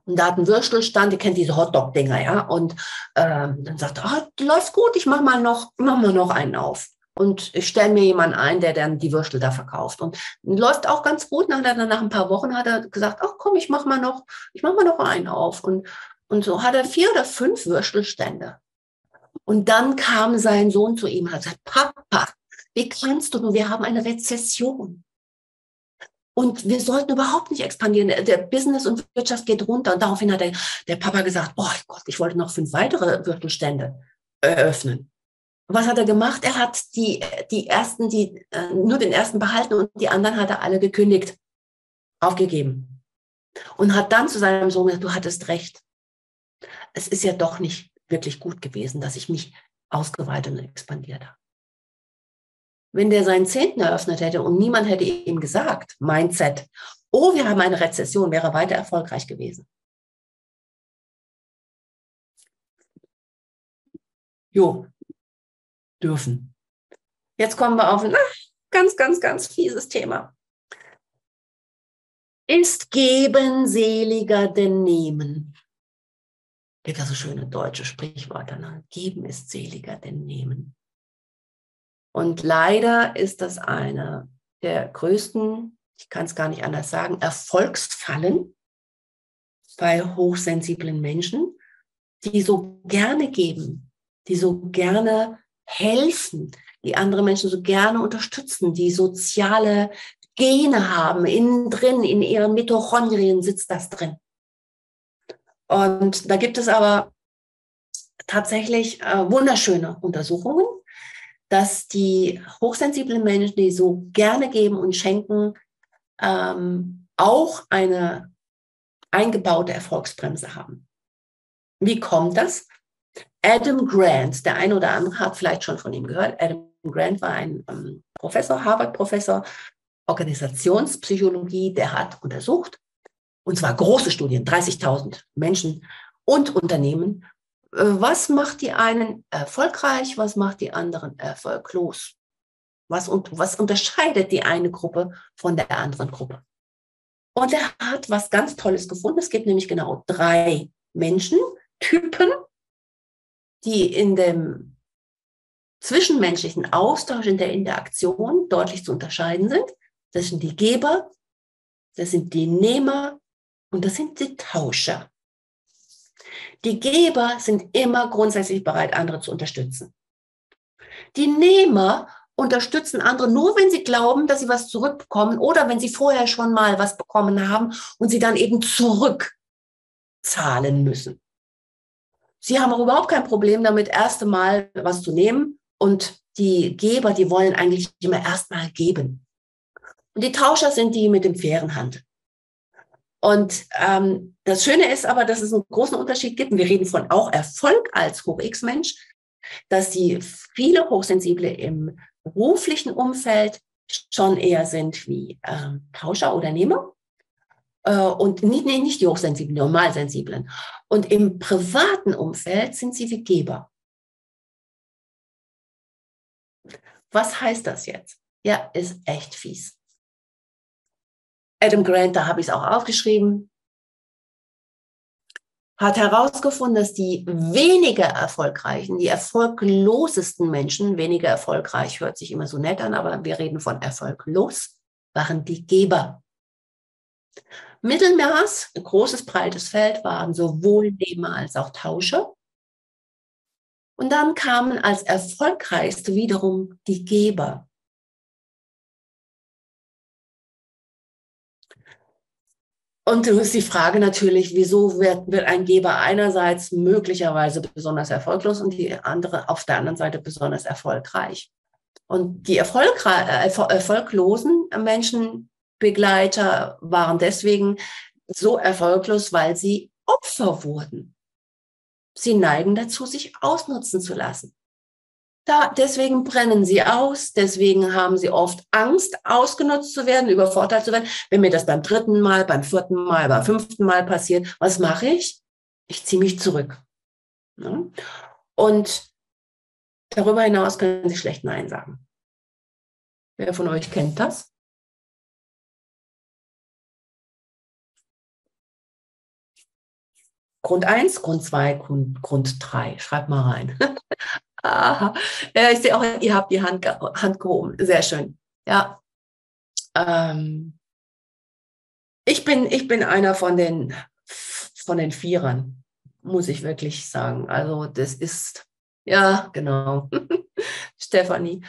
Und da hat ein Würstelstand, ihr kennt diese Hotdog-Dinger, ja. Und ähm, dann sagt er, oh, läuft gut, ich mach mal noch, mach mal noch einen auf und ich stelle mir jemanden ein, der dann die Würstel da verkauft. Und läuft auch ganz gut. Nach, nach ein paar Wochen hat er gesagt, ach komm, ich mach mal noch, ich mach mal noch einen auf. Und, und so hat er vier oder fünf Würstelstände. Und dann kam sein Sohn zu ihm und hat gesagt, Papa, wie kannst du nur, wir haben eine Rezession. Und wir sollten überhaupt nicht expandieren. Der Business und Wirtschaft geht runter. Und daraufhin hat der, der Papa gesagt, oh Gott, ich wollte noch fünf weitere Würstelstände eröffnen was hat er gemacht? Er hat die, die ersten, die, äh, nur den ersten behalten und die anderen hat er alle gekündigt, aufgegeben. Und hat dann zu seinem Sohn gesagt, du hattest recht. Es ist ja doch nicht wirklich gut gewesen, dass ich mich ausgeweitet und expandiert habe. Wenn der seinen Zehnten eröffnet hätte und niemand hätte ihm gesagt, Mindset, oh, wir haben eine Rezession, wäre er weiter erfolgreich gewesen. Jo, dürfen. Jetzt kommen wir auf ein ganz, ganz, ganz fieses Thema. Ist geben seliger denn nehmen? Gibt ja so schöne deutsche Sprichwörter. Ne? Geben ist seliger denn nehmen. Und leider ist das eine der größten, ich kann es gar nicht anders sagen, Erfolgsfallen bei hochsensiblen Menschen, die so gerne geben, die so gerne helfen, die andere Menschen so gerne unterstützen, die soziale Gene haben, innen drin, in ihren Mitochondrien sitzt das drin. Und da gibt es aber tatsächlich äh, wunderschöne Untersuchungen, dass die hochsensiblen Menschen, die so gerne geben und schenken, ähm, auch eine eingebaute Erfolgsbremse haben. Wie kommt das? Adam Grant, der eine oder andere hat vielleicht schon von ihm gehört. Adam Grant war ein ähm, Professor, Harvard-Professor, Organisationspsychologie, der hat untersucht, und zwar große Studien, 30.000 Menschen und Unternehmen, was macht die einen erfolgreich, was macht die anderen erfolglos? Was, und, was unterscheidet die eine Gruppe von der anderen Gruppe? Und er hat was ganz Tolles gefunden. Es gibt nämlich genau drei Menschentypen, die in dem zwischenmenschlichen Austausch, in der Interaktion deutlich zu unterscheiden sind. Das sind die Geber, das sind die Nehmer und das sind die Tauscher. Die Geber sind immer grundsätzlich bereit, andere zu unterstützen. Die Nehmer unterstützen andere nur, wenn sie glauben, dass sie was zurückbekommen oder wenn sie vorher schon mal was bekommen haben und sie dann eben zurückzahlen müssen. Sie haben auch überhaupt kein Problem damit, erst einmal was zu nehmen und die Geber, die wollen eigentlich immer erstmal geben. Und die Tauscher sind die mit dem fairen Handel. Und ähm, das Schöne ist aber, dass es einen großen Unterschied gibt. Und wir reden von auch Erfolg als Hoch-X-Mensch, dass die viele Hochsensible im beruflichen Umfeld schon eher sind wie äh, Tauscher oder Nehmer äh, und nicht, nee, nicht die Hochsensiblen, die Normalsensiblen. Und im privaten Umfeld sind sie wie Geber. Was heißt das jetzt? Ja, ist echt fies. Adam Grant, da habe ich es auch aufgeschrieben, hat herausgefunden, dass die weniger erfolgreichen, die erfolglosesten Menschen, weniger erfolgreich hört sich immer so nett an, aber wir reden von erfolglos, waren die Geber. Mittelmaß, ein großes, breites Feld, waren sowohl Nehmer als auch Tauscher. Und dann kamen als erfolgreichste wiederum die Geber. Und du ist die Frage natürlich, wieso wird, wird ein Geber einerseits möglicherweise besonders erfolglos und die andere auf der anderen Seite besonders erfolgreich? Und die erfolglosen Menschenbegleiter waren deswegen so erfolglos, weil sie Opfer wurden. Sie neigen dazu, sich ausnutzen zu lassen. Da, deswegen brennen sie aus, deswegen haben sie oft Angst, ausgenutzt zu werden, übervorteilt zu werden. Wenn mir das beim dritten Mal, beim vierten Mal, beim fünften Mal passiert, was mache ich? Ich ziehe mich zurück. Ja? Und darüber hinaus können sie schlecht Nein sagen. Wer von euch kennt das? Grund 1, Grund 2, Grund, Grund 3. Schreibt mal rein. Aha. Ja, ich sehe auch, ihr habt die Hand, Hand gehoben. Sehr schön. Ja. Ähm, ich, bin, ich bin einer von den, von den Vierern, muss ich wirklich sagen. Also, das ist, ja, genau. Stefanie.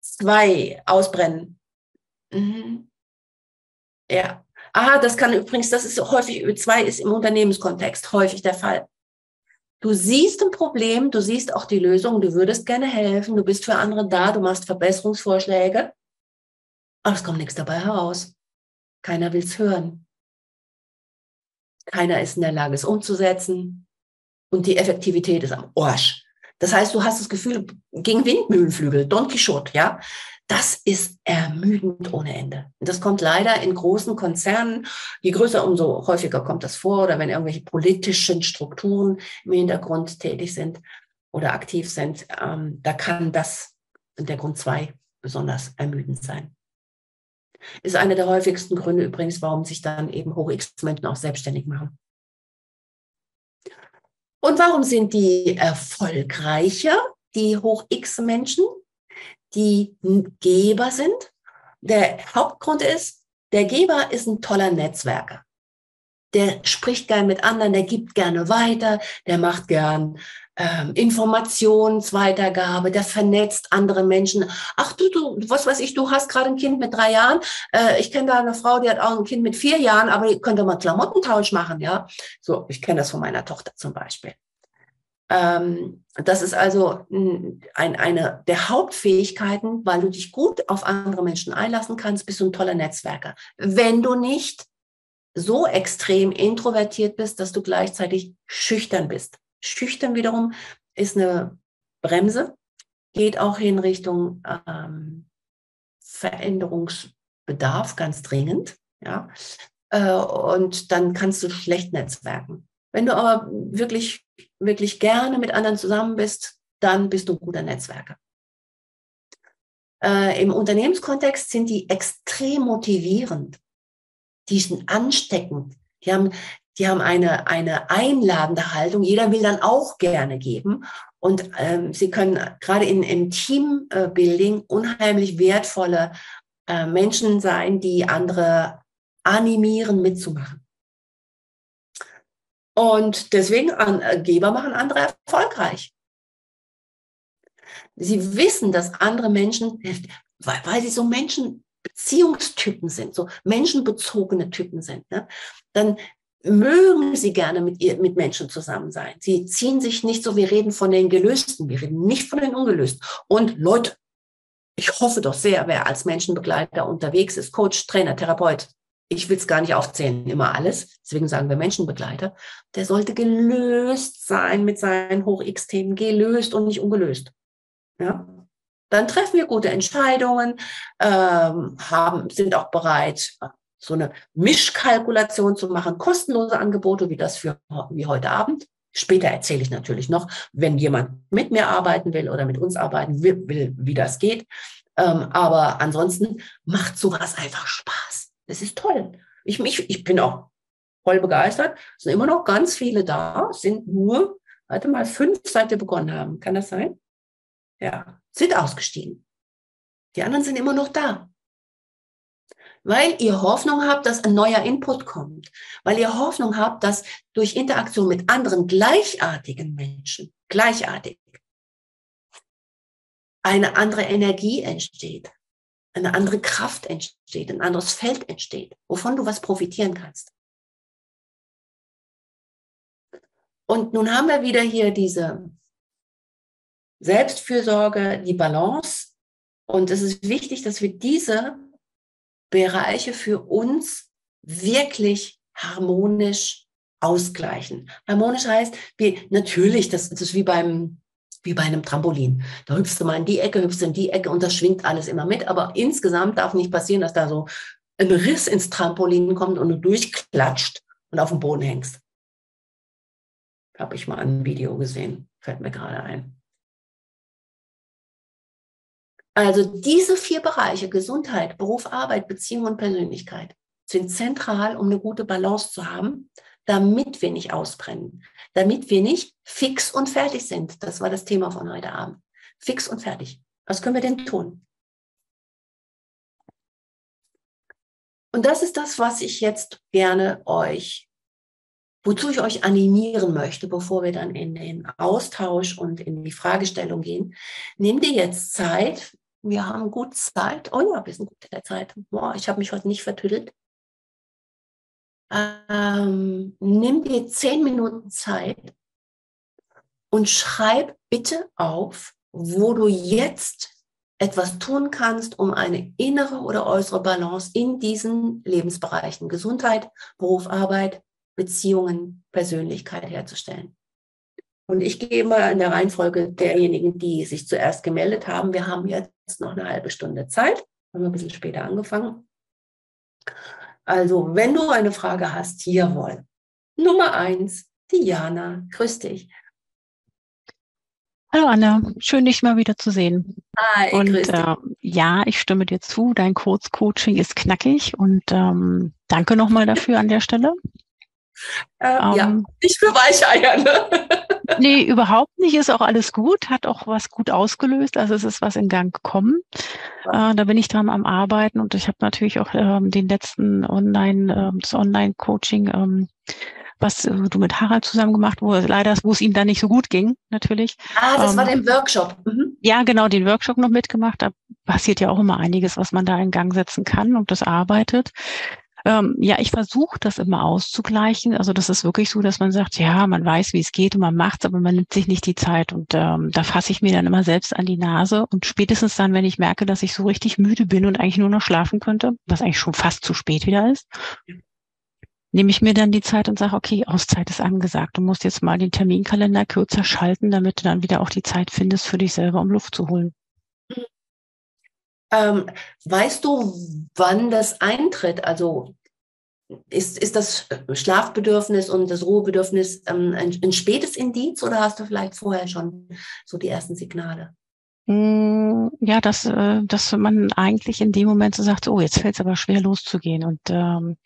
Zwei ausbrennen. Mhm. Ja. Ah, das kann übrigens, das ist häufig, zwei ist im Unternehmenskontext häufig der Fall. Du siehst ein Problem, du siehst auch die Lösung, du würdest gerne helfen, du bist für andere da, du machst Verbesserungsvorschläge, aber es kommt nichts dabei heraus. Keiner will es hören. Keiner ist in der Lage, es umzusetzen. Und die Effektivität ist am Arsch. Das heißt, du hast das Gefühl, gegen Windmühlenflügel, Don Quixote, ja, das ist ermüdend ohne Ende. Das kommt leider in großen Konzernen. Je größer, umso häufiger kommt das vor oder wenn irgendwelche politischen Strukturen im Hintergrund tätig sind oder aktiv sind, ähm, da kann das der Grund zwei besonders ermüdend sein. Ist einer der häufigsten Gründe übrigens, warum sich dann eben Hoch-X-Menschen auch selbstständig machen. Und warum sind die erfolgreicher, die Hoch-X-Menschen? Die Geber sind. Der Hauptgrund ist, der Geber ist ein toller Netzwerker. Der spricht gern mit anderen, der gibt gerne weiter, der macht gern ähm, Informationsweitergabe, der vernetzt andere Menschen. Ach du, du, was weiß ich, du hast gerade ein Kind mit drei Jahren. Äh, ich kenne da eine Frau, die hat auch ein Kind mit vier Jahren, aber ihr könnt mal Klamottentausch machen, ja. So, ich kenne das von meiner Tochter zum Beispiel. Ähm, das ist also ein, eine der Hauptfähigkeiten, weil du dich gut auf andere Menschen einlassen kannst, bist du ein toller Netzwerker. Wenn du nicht so extrem introvertiert bist, dass du gleichzeitig schüchtern bist. Schüchtern wiederum ist eine Bremse, geht auch in Richtung ähm, Veränderungsbedarf ganz dringend. Ja? Äh, und dann kannst du schlecht netzwerken. Wenn du aber wirklich, wirklich gerne mit anderen zusammen bist, dann bist du ein guter Netzwerker. Äh, Im Unternehmenskontext sind die extrem motivierend. Die sind ansteckend. Die haben, die haben eine, eine einladende Haltung. Jeder will dann auch gerne geben. Und ähm, sie können gerade in, im Teambuilding unheimlich wertvolle äh, Menschen sein, die andere animieren, mitzumachen. Und deswegen an, äh, machen andere erfolgreich. Sie wissen, dass andere Menschen, weil, weil sie so Menschen Beziehungstypen sind, so menschenbezogene Typen sind, ne, dann mögen sie gerne mit, ihr, mit Menschen zusammen sein. Sie ziehen sich nicht so, wir reden von den Gelösten, wir reden nicht von den Ungelösten. Und Leute, ich hoffe doch sehr, wer als Menschenbegleiter unterwegs ist, Coach, Trainer, Therapeut, ich will es gar nicht aufzählen, immer alles, deswegen sagen wir Menschenbegleiter, der sollte gelöst sein mit seinen Hoch-X-Themen, gelöst und nicht ungelöst. Ja? Dann treffen wir gute Entscheidungen, ähm, haben, sind auch bereit, so eine Mischkalkulation zu machen, kostenlose Angebote wie das für wie heute Abend. Später erzähle ich natürlich noch, wenn jemand mit mir arbeiten will oder mit uns arbeiten will, will wie das geht. Ähm, aber ansonsten macht sowas einfach Spaß. Das ist toll. Ich, ich, ich bin auch voll begeistert. Es sind immer noch ganz viele da, sind nur, warte mal, fünf, seit wir begonnen haben. Kann das sein? Ja, sind ausgestiegen. Die anderen sind immer noch da. Weil ihr Hoffnung habt, dass ein neuer Input kommt. Weil ihr Hoffnung habt, dass durch Interaktion mit anderen gleichartigen Menschen, gleichartig, eine andere Energie entsteht eine andere Kraft entsteht, ein anderes Feld entsteht, wovon du was profitieren kannst. Und nun haben wir wieder hier diese Selbstfürsorge, die Balance. Und es ist wichtig, dass wir diese Bereiche für uns wirklich harmonisch ausgleichen. Harmonisch heißt, wir, natürlich, das, das ist wie beim wie bei einem Trampolin. Da hüpfst du mal in die Ecke, hüpfst in die Ecke und das schwingt alles immer mit. Aber insgesamt darf nicht passieren, dass da so ein Riss ins Trampolin kommt und du durchklatscht und auf dem Boden hängst. Habe ich mal ein Video gesehen, fällt mir gerade ein. Also diese vier Bereiche, Gesundheit, Beruf, Arbeit, Beziehung und Persönlichkeit, sind zentral, um eine gute Balance zu haben, damit wir nicht ausbrennen, damit wir nicht fix und fertig sind. Das war das Thema von heute Abend. Fix und fertig. Was können wir denn tun? Und das ist das, was ich jetzt gerne euch, wozu ich euch animieren möchte, bevor wir dann in den Austausch und in die Fragestellung gehen. Nehmt ihr jetzt Zeit. Wir haben gut Zeit. Oh ja, wir sind gut in der Zeit. Boah, ich habe mich heute nicht vertüdelt ähm, nimm dir zehn Minuten Zeit und schreib bitte auf, wo du jetzt etwas tun kannst, um eine innere oder äußere Balance in diesen Lebensbereichen Gesundheit, Beruf, Arbeit, Beziehungen, Persönlichkeit herzustellen. Und ich gehe mal in der Reihenfolge derjenigen, die sich zuerst gemeldet haben. Wir haben jetzt noch eine halbe Stunde Zeit, haben wir ein bisschen später angefangen. Also, wenn du eine Frage hast, jawohl. Nummer eins, Diana, grüß dich. Hallo Anna, schön dich mal wieder zu sehen. Hi, und grüß dich. Äh, ja, ich stimme dir zu, dein Kurzcoaching ist knackig und ähm, danke nochmal dafür an der Stelle. Ähm, ähm, ja, nicht für Weicheier, ne? Nee, überhaupt nicht. Ist auch alles gut, hat auch was gut ausgelöst. Also es ist was in Gang gekommen. Äh, da bin ich dran am Arbeiten und ich habe natürlich auch ähm, den letzten Online, ähm, das Online-Coaching ähm, was äh, du mit Harald zusammen gemacht, wo leider, wo es ihm dann nicht so gut ging, natürlich. Ah, das ähm, war der Workshop. Mhm. Ja, genau, den Workshop noch mitgemacht. Da passiert ja auch immer einiges, was man da in Gang setzen kann und das arbeitet. Ähm, ja, ich versuche das immer auszugleichen. Also das ist wirklich so, dass man sagt, ja, man weiß, wie es geht und man macht's, aber man nimmt sich nicht die Zeit. Und ähm, da fasse ich mir dann immer selbst an die Nase. Und spätestens dann, wenn ich merke, dass ich so richtig müde bin und eigentlich nur noch schlafen könnte, was eigentlich schon fast zu spät wieder ist, nehme ich mir dann die Zeit und sage, okay, Auszeit ist angesagt. Du musst jetzt mal den Terminkalender kürzer schalten, damit du dann wieder auch die Zeit findest, für dich selber, um Luft zu holen. Ähm, weißt du, wann das eintritt? Also ist, ist das Schlafbedürfnis und das Ruhebedürfnis ähm, ein, ein, spätes Indiz oder hast du vielleicht vorher schon so die ersten Signale? Mm, ja, dass, äh, dass man eigentlich in dem Moment so sagt, oh, jetzt fällt es aber schwer loszugehen. Und ähm,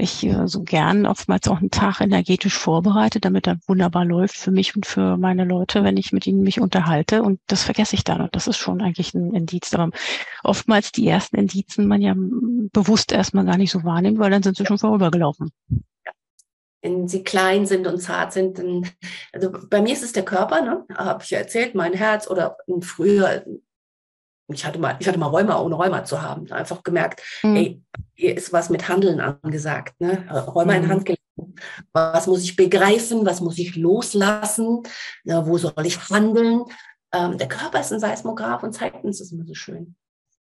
ich äh, so gern oftmals auch einen Tag energetisch vorbereite, damit er wunderbar läuft für mich und für meine Leute, wenn ich mit ihnen mich unterhalte. Und das vergesse ich dann. Und das ist schon eigentlich ein Indiz. Aber oftmals die ersten Indizen man ja bewusst erstmal gar nicht so wahrnimmt, weil dann sind sie schon vorübergelaufen. Wenn sie klein sind und zart sind, dann, also bei mir ist es der Körper, ne? habe ich ja erzählt, mein Herz oder früher ich hatte mal, ich hatte mal Rheuma, ohne Rheuma zu haben. Einfach gemerkt, mhm. ey, hier ist was mit Handeln angesagt. Ne? Rheuma mhm. in Hand gelegt. Was muss ich begreifen? Was muss ich loslassen? Ja, wo soll ich handeln? Ähm, der Körper ist ein Seismograph und zeigt uns das immer so schön.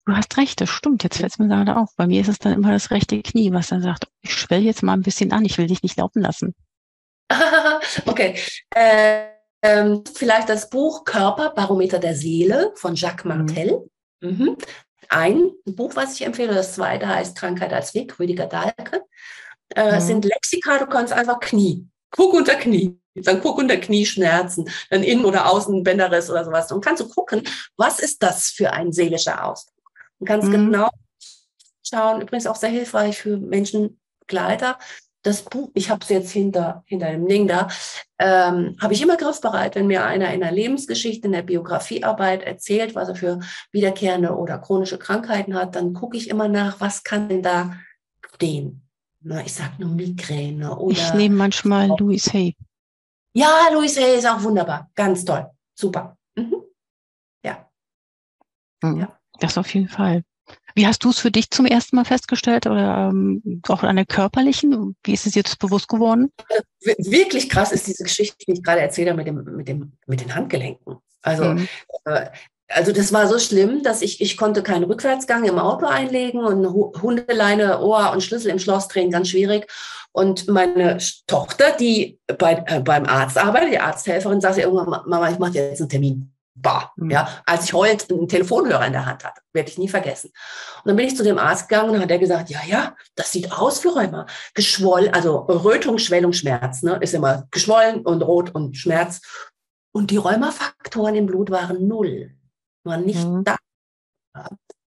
Du hast recht, das stimmt. Jetzt fällt es mir gerade auf. Bei mir ist es dann immer das rechte Knie, was dann sagt, ich schwell jetzt mal ein bisschen an, ich will dich nicht laufen lassen. okay. Äh, ähm, vielleicht das Buch Körperbarometer der Seele von Jacques mhm. Martel. Mhm. Ein Buch, was ich empfehle, das zweite heißt Krankheit als Weg, Rüdiger Dahlke. Äh, mhm. sind Lexika, du kannst einfach Knie. Guck unter Knie. Dann guck unter Knieschmerzen, dann Innen- oder Außenbänderriss oder sowas. Und kannst du gucken, was ist das für ein seelischer Ausdruck? Und kannst mhm. genau schauen, übrigens auch sehr hilfreich für Menschenbegleiter, das Buch, ich habe es jetzt hinter, hinter dem Ding da, ähm, habe ich immer griffbereit, wenn mir einer in der Lebensgeschichte, in der Biografiearbeit erzählt, was er für wiederkehrende oder chronische Krankheiten hat, dann gucke ich immer nach, was kann denn da stehen. Na, ich sage nur Migräne oder. Ich nehme manchmal Louis Hay. Ja, Louis Hay ist auch wunderbar. Ganz toll. Super. Mhm. Ja. Mhm. ja. Das auf jeden Fall. Wie hast du es für dich zum ersten Mal festgestellt oder ähm, auch an der körperlichen? Wie ist es jetzt bewusst geworden? Wirklich krass ist diese Geschichte, die ich gerade erzählt habe mit, dem, mit, dem, mit den Handgelenken. Also, mhm. äh, also das war so schlimm, dass ich, ich konnte keinen Rückwärtsgang im Auto einlegen und Hundeleine, Ohr und Schlüssel im Schloss drehen, ganz schwierig. Und meine Tochter, die bei, äh, beim Arzt arbeitet, die Arzthelferin, sagte irgendwann, Mama, ich mache jetzt einen Termin. Bah, mhm. ja, als ich heulend einen Telefonhörer in der Hand hatte, werde ich nie vergessen. Und dann bin ich zu dem Arzt gegangen und hat er gesagt, ja, ja, das sieht aus wie Rheuma. Geschwollen, also Rötung, Schwellung, Schmerz, ne, ist immer geschwollen und rot und Schmerz. Und die Rheumafaktoren im Blut waren null, waren nicht mhm. da.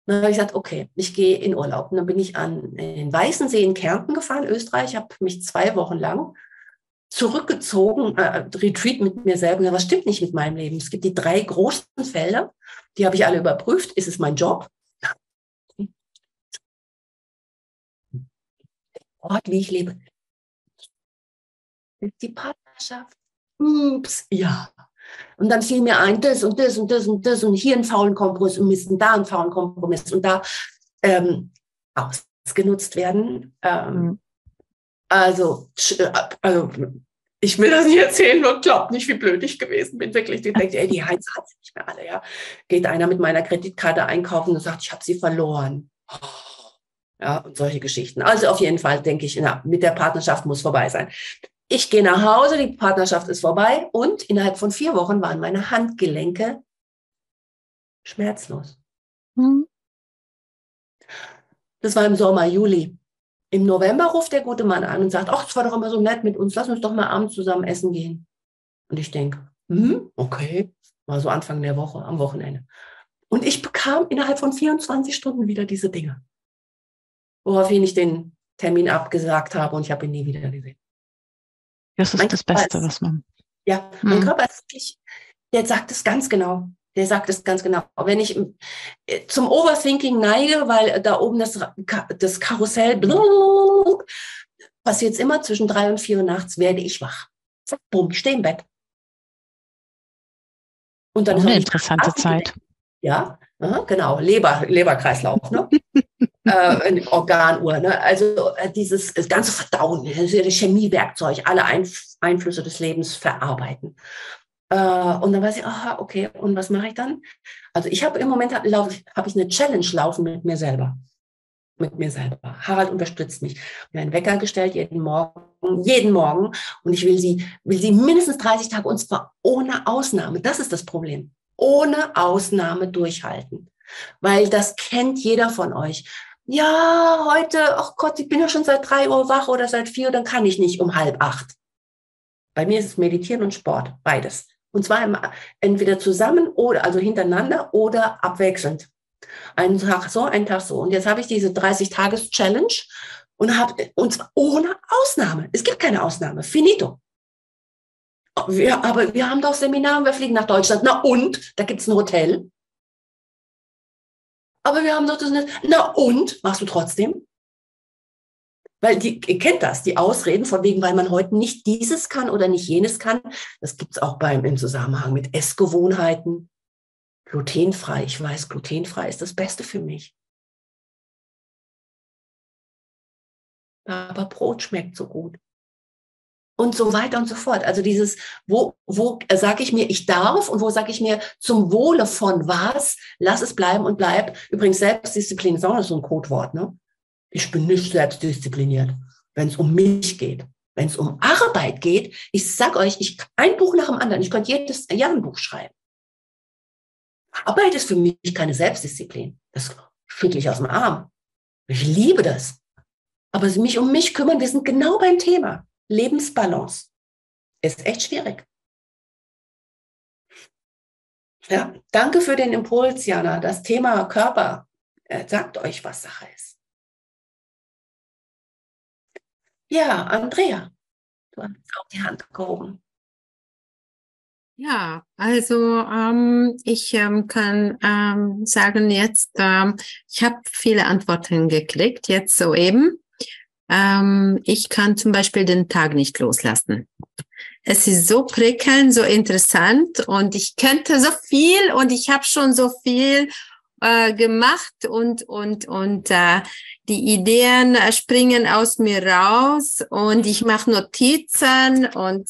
Dann habe ich gesagt, okay, ich gehe in Urlaub. Und dann bin ich an den Weißensee in Kärnten gefahren, Österreich, habe mich zwei Wochen lang zurückgezogen, äh, Retreat mit mir selber. Was stimmt nicht mit meinem Leben? Es gibt die drei großen Felder, die habe ich alle überprüft. Ist es mein Job? Ort, wie ich lebe. Ist die Partnerschaft? Ups, ja. Und dann fiel mir ein, das und das und das und das und hier einen faulen Kompromiss und und da einen faulen Kompromiss und da ähm, ausgenutzt werden. Ähm, mhm. Also, äh, also ich will das nicht erzählen, nur glaubt nicht, wie blöd ich gewesen bin. Wirklich, die denkt, ey, die Heinz hat sie nicht mehr alle. Ja. Geht einer mit meiner Kreditkarte einkaufen und sagt, ich habe sie verloren. Ja, und solche Geschichten. Also auf jeden Fall denke ich, na, mit der Partnerschaft muss vorbei sein. Ich gehe nach Hause, die Partnerschaft ist vorbei und innerhalb von vier Wochen waren meine Handgelenke schmerzlos. Hm. Das war im Sommer, Juli. Im November ruft der gute Mann an und sagt, ach, es war doch immer so nett mit uns, lass uns doch mal abends zusammen essen gehen. Und ich denke, hm, okay, war so Anfang der Woche, am Wochenende. Und ich bekam innerhalb von 24 Stunden wieder diese Dinge. Woraufhin ich den Termin abgesagt habe und ich habe ihn nie wieder gesehen. Das ist mein das Beste, ist, was man. Ja, mein mhm. Körper ist wirklich, der sagt es ganz genau. Der sagt es ganz genau. Wenn ich äh, zum Overthinking neige, weil da oben das, das Karussell passiert es immer, zwischen drei und vier Uhr nachts werde ich wach. Zack, bumm, ich stehe im Bett. Und dann oh, ist eine interessante Zeit. Ja, genau, Leber, Leberkreislauf, ne? äh, Organuhr, ne? Also äh, dieses das ganze Verdauen, das Chemiewerkzeug, alle Einf Einflüsse des Lebens verarbeiten. Äh, und dann weiß ich, aha, okay, und was mache ich dann? Also ich habe im Moment habe hab ich eine Challenge laufen mit mir selber. Mit mir selber. Harald unterstützt mich. Ich habe einen Wecker gestellt jeden Morgen, jeden Morgen. Und ich will sie, will sie mindestens 30 Tage und zwar ohne Ausnahme. Das ist das Problem. Ohne Ausnahme durchhalten. Weil das kennt jeder von euch. Ja, heute, ach Gott, ich bin ja schon seit drei Uhr wach oder seit vier, dann kann ich nicht um halb acht. Bei mir ist es Meditieren und Sport, beides. Und zwar entweder zusammen oder also hintereinander oder abwechselnd. Einen Tag so, einen Tag so. Und jetzt habe ich diese 30-Tages-Challenge und habe und zwar ohne Ausnahme. Es gibt keine Ausnahme. Finito. Wir, aber wir haben doch Seminar und wir fliegen nach Deutschland. Na und? Da gibt es ein Hotel. Aber wir haben doch das nicht. Na und? Machst du trotzdem? Weil die, ihr kennt das, die Ausreden von wegen, weil man heute nicht dieses kann oder nicht jenes kann. Das gibt es auch beim, im Zusammenhang mit Essgewohnheiten. Glutenfrei. Ich weiß, glutenfrei ist das Beste für mich. Aber Brot schmeckt so gut. Und so weiter und so fort. Also dieses, wo, wo sage ich mir, ich darf und wo sage ich mir, zum Wohle von was, lass es bleiben und bleib. Übrigens, Selbstdisziplin ist auch noch so ein Codewort. Ne? Ich bin nicht selbstdiszipliniert, wenn es um mich geht. Wenn es um Arbeit geht, ich sag euch, ich ein Buch nach dem anderen, ich könnte jedes Jahr ein Buch schreiben. Arbeit ist für mich keine Selbstdisziplin. Das schüttle ich aus dem Arm. Ich liebe das. Aber mich um mich kümmern, wir sind genau beim Thema. Lebensbalance. Ist echt schwierig. Ja, danke für den Impuls, Jana. Das Thema Körper äh, sagt euch, was Sache ist. Ja, Andrea, du hast auch die Hand gehoben. Ja, also ähm, ich ähm, kann ähm, sagen jetzt, ähm, ich habe viele Antworten gekriegt, jetzt soeben. Ähm, ich kann zum Beispiel den Tag nicht loslassen. Es ist so prickelnd, so interessant und ich könnte so viel und ich habe schon so viel äh, gemacht und und und äh, die Ideen springen aus mir raus und ich mache Notizen und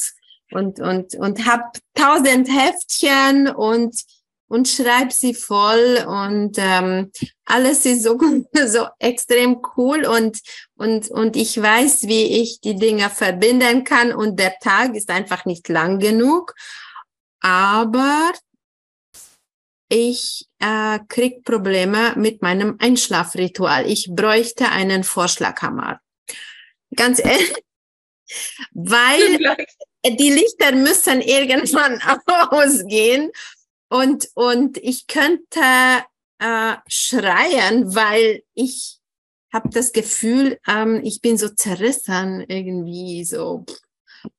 und, und, und hab tausend Heftchen und, und schreib sie voll und ähm, alles ist so, so extrem cool und, und, und ich weiß, wie ich die Dinge verbinden kann und der Tag ist einfach nicht lang genug, aber ich äh, krieg Probleme mit meinem Einschlafritual. Ich bräuchte einen Vorschlaghammer. Ganz ehrlich, weil die Lichter müssen irgendwann ausgehen und, und ich könnte äh, schreien, weil ich habe das Gefühl, ähm, ich bin so zerrissen irgendwie so.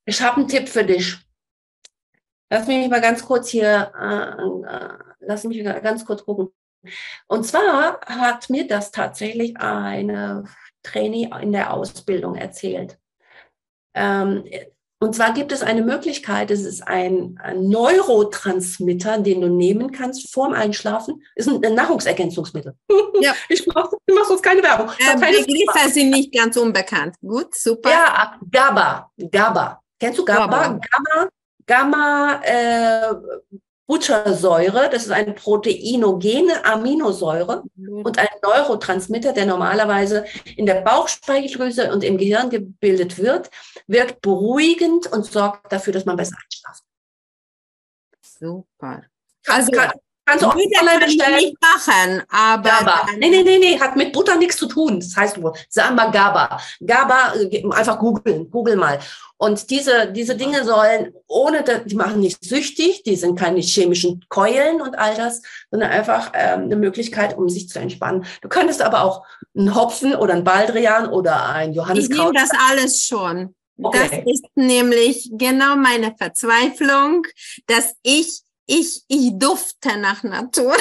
Ich habe einen Tipp für dich. Lass mich mal ganz kurz hier, äh, äh, lass mich ganz kurz gucken. Und zwar hat mir das tatsächlich eine Trainee in der Ausbildung erzählt. Ähm, und zwar gibt es eine Möglichkeit, es ist ein, ein Neurotransmitter, den du nehmen kannst vorm Einschlafen. Ist ein, Nahrungsergänzungsmittel. Ja. Ich mache mach sonst keine Werbung. Ähm, Begriffe sind nicht ganz unbekannt. Gut, super. Ja, GABA. GABA. Kennst du GABA? GABA, GABA äh, Buttersäure, das ist eine proteinogene Aminosäure mhm. und ein Neurotransmitter, der normalerweise in der Bauchspeicheldrüse und im Gehirn gebildet wird, wirkt beruhigend und sorgt dafür, dass man besser einschlaft. Super. Also, kann, Kannst du auch online bestellen. nicht machen, aber. GABA. Nee, nee, nee, nee, hat mit Butter nichts zu tun. Das heißt nur, mal GABA. GABA, äh, einfach googeln, google mal. Und diese, diese Dinge sollen, ohne, die machen nicht süchtig, die sind keine chemischen Keulen und all das, sondern einfach ähm, eine Möglichkeit, um sich zu entspannen. Du könntest aber auch einen Hopfen oder einen Baldrian oder ein Johannes Ich nehme das alles schon. Okay. Das ist nämlich genau meine Verzweiflung, dass ich ich, ich dufte nach Natur.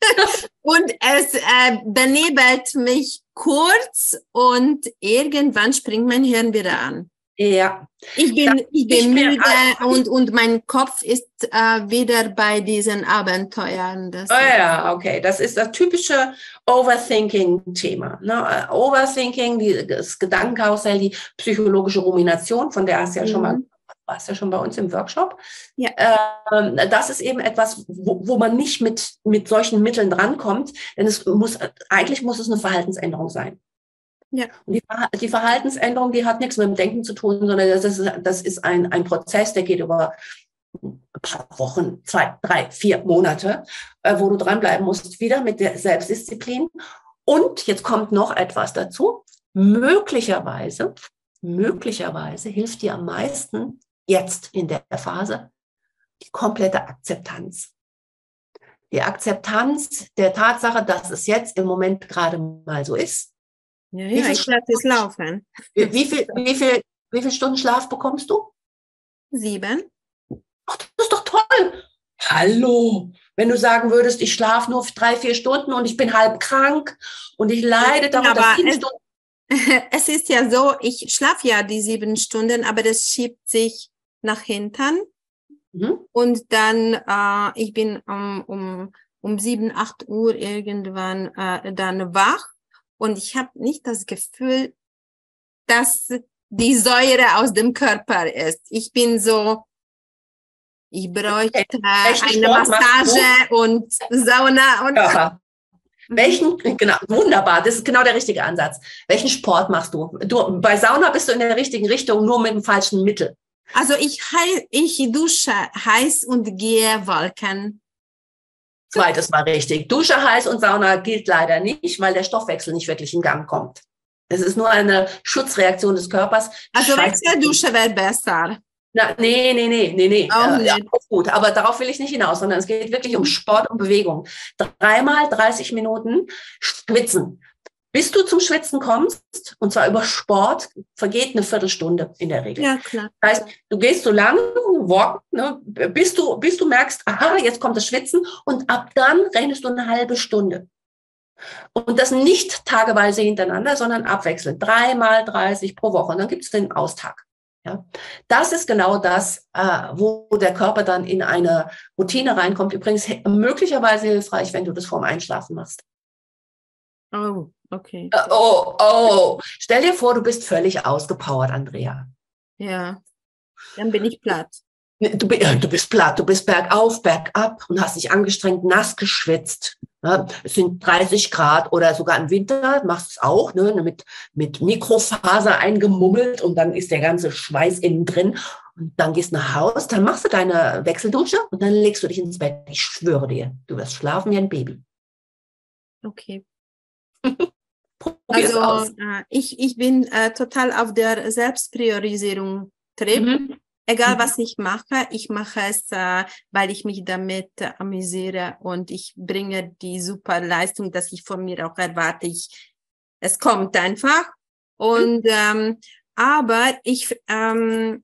und es äh, benebelt mich kurz und irgendwann springt mein Hirn wieder an. Ja. Ich bin, ich bin müde und, und mein Kopf ist äh, wieder bei diesen Abenteuern. Das oh ja, okay. Das ist das typische Overthinking-Thema. Ne? Overthinking, die, das Gedankenkarussell, die psychologische Rumination, von der hast du ja mhm. schon mal warst ja schon bei uns im Workshop. Ja. Ähm, das ist eben etwas, wo, wo man nicht mit, mit solchen Mitteln drankommt, denn es muss, eigentlich muss es eine Verhaltensänderung sein. Ja. Und die, die Verhaltensänderung, die hat nichts mit dem Denken zu tun, sondern das ist, das ist ein, ein Prozess, der geht über ein paar Wochen, zwei, drei, vier Monate, äh, wo du dranbleiben musst, wieder mit der Selbstdisziplin. Und jetzt kommt noch etwas dazu. Möglicherweise, möglicherweise hilft dir am meisten jetzt in der Phase die komplette Akzeptanz. Die Akzeptanz der Tatsache, dass es jetzt im Moment gerade mal so ist ja, ja ich lasse es laufen. Wie, wie, viel, wie, viel, wie viel Stunden Schlaf bekommst du? Sieben. Ach, das ist doch toll. Hallo. Wenn du sagen würdest, ich schlafe nur drei, vier Stunden und ich bin halb krank und ich leide darunter, dass sieben Stunden. Es ist ja so, ich schlafe ja die sieben Stunden, aber das schiebt sich nach hinten. Mhm. Und dann, äh, ich bin um, um, um sieben, acht Uhr irgendwann äh, dann wach und ich habe nicht das Gefühl, dass die Säure aus dem Körper ist. Ich bin so, ich bräuchte eine Massage und Sauna und. Ja. Welchen, genau, wunderbar, das ist genau der richtige Ansatz. Welchen Sport machst du? Du, bei Sauna bist du in der richtigen Richtung, nur mit dem falschen Mittel. Also ich, ich dusche heiß und gehe Wolken. Zweites Mal richtig. Dusche heiß und Sauna gilt leider nicht, weil der Stoffwechsel nicht wirklich in Gang kommt. Es ist nur eine Schutzreaktion des Körpers. Also Wechseldusche wäre besser. Na, nee, nee, nee, nee, nee. Auch äh, ja, gut, aber darauf will ich nicht hinaus, sondern es geht wirklich um Sport und Bewegung. Dreimal 30 Minuten schwitzen. Bis du zum Schwitzen kommst, und zwar über Sport, vergeht eine Viertelstunde in der Regel. Ja, klar. Das heißt, du gehst so lang, walk, ne, bis, du, bis du merkst, aha, jetzt kommt das Schwitzen und ab dann rechnest du eine halbe Stunde. Und das nicht tageweise hintereinander, sondern abwechselnd. Dreimal 30 pro Woche. Und dann gibt es den Austag. Ja, das ist genau das, äh, wo der Körper dann in eine Routine reinkommt. Übrigens möglicherweise hilfreich, wenn du das vorm Einschlafen machst. Oh, okay. Äh, oh, oh. Stell dir vor, du bist völlig ausgepowert, Andrea. Ja. Dann bin ich platt. Du, du bist platt, du bist bergauf, bergab und hast dich angestrengt, nass geschwitzt. Es sind 30 Grad oder sogar im Winter machst du es auch, ne, mit, mit Mikrofaser eingemummelt und dann ist der ganze Schweiß innen drin. Und dann gehst du nach Haus, dann machst du deine Wechseldusche und dann legst du dich ins Bett. Ich schwöre dir, du wirst schlafen wie ein Baby. Okay. also äh, ich, ich bin äh, total auf der Selbstpriorisierung Trip. Mhm. Egal mhm. was ich mache, ich mache es, äh, weil ich mich damit äh, amüsiere und ich bringe die super Leistung, dass ich von mir auch erwarte. Ich, es kommt einfach. Mhm. Und ähm, aber ich ähm,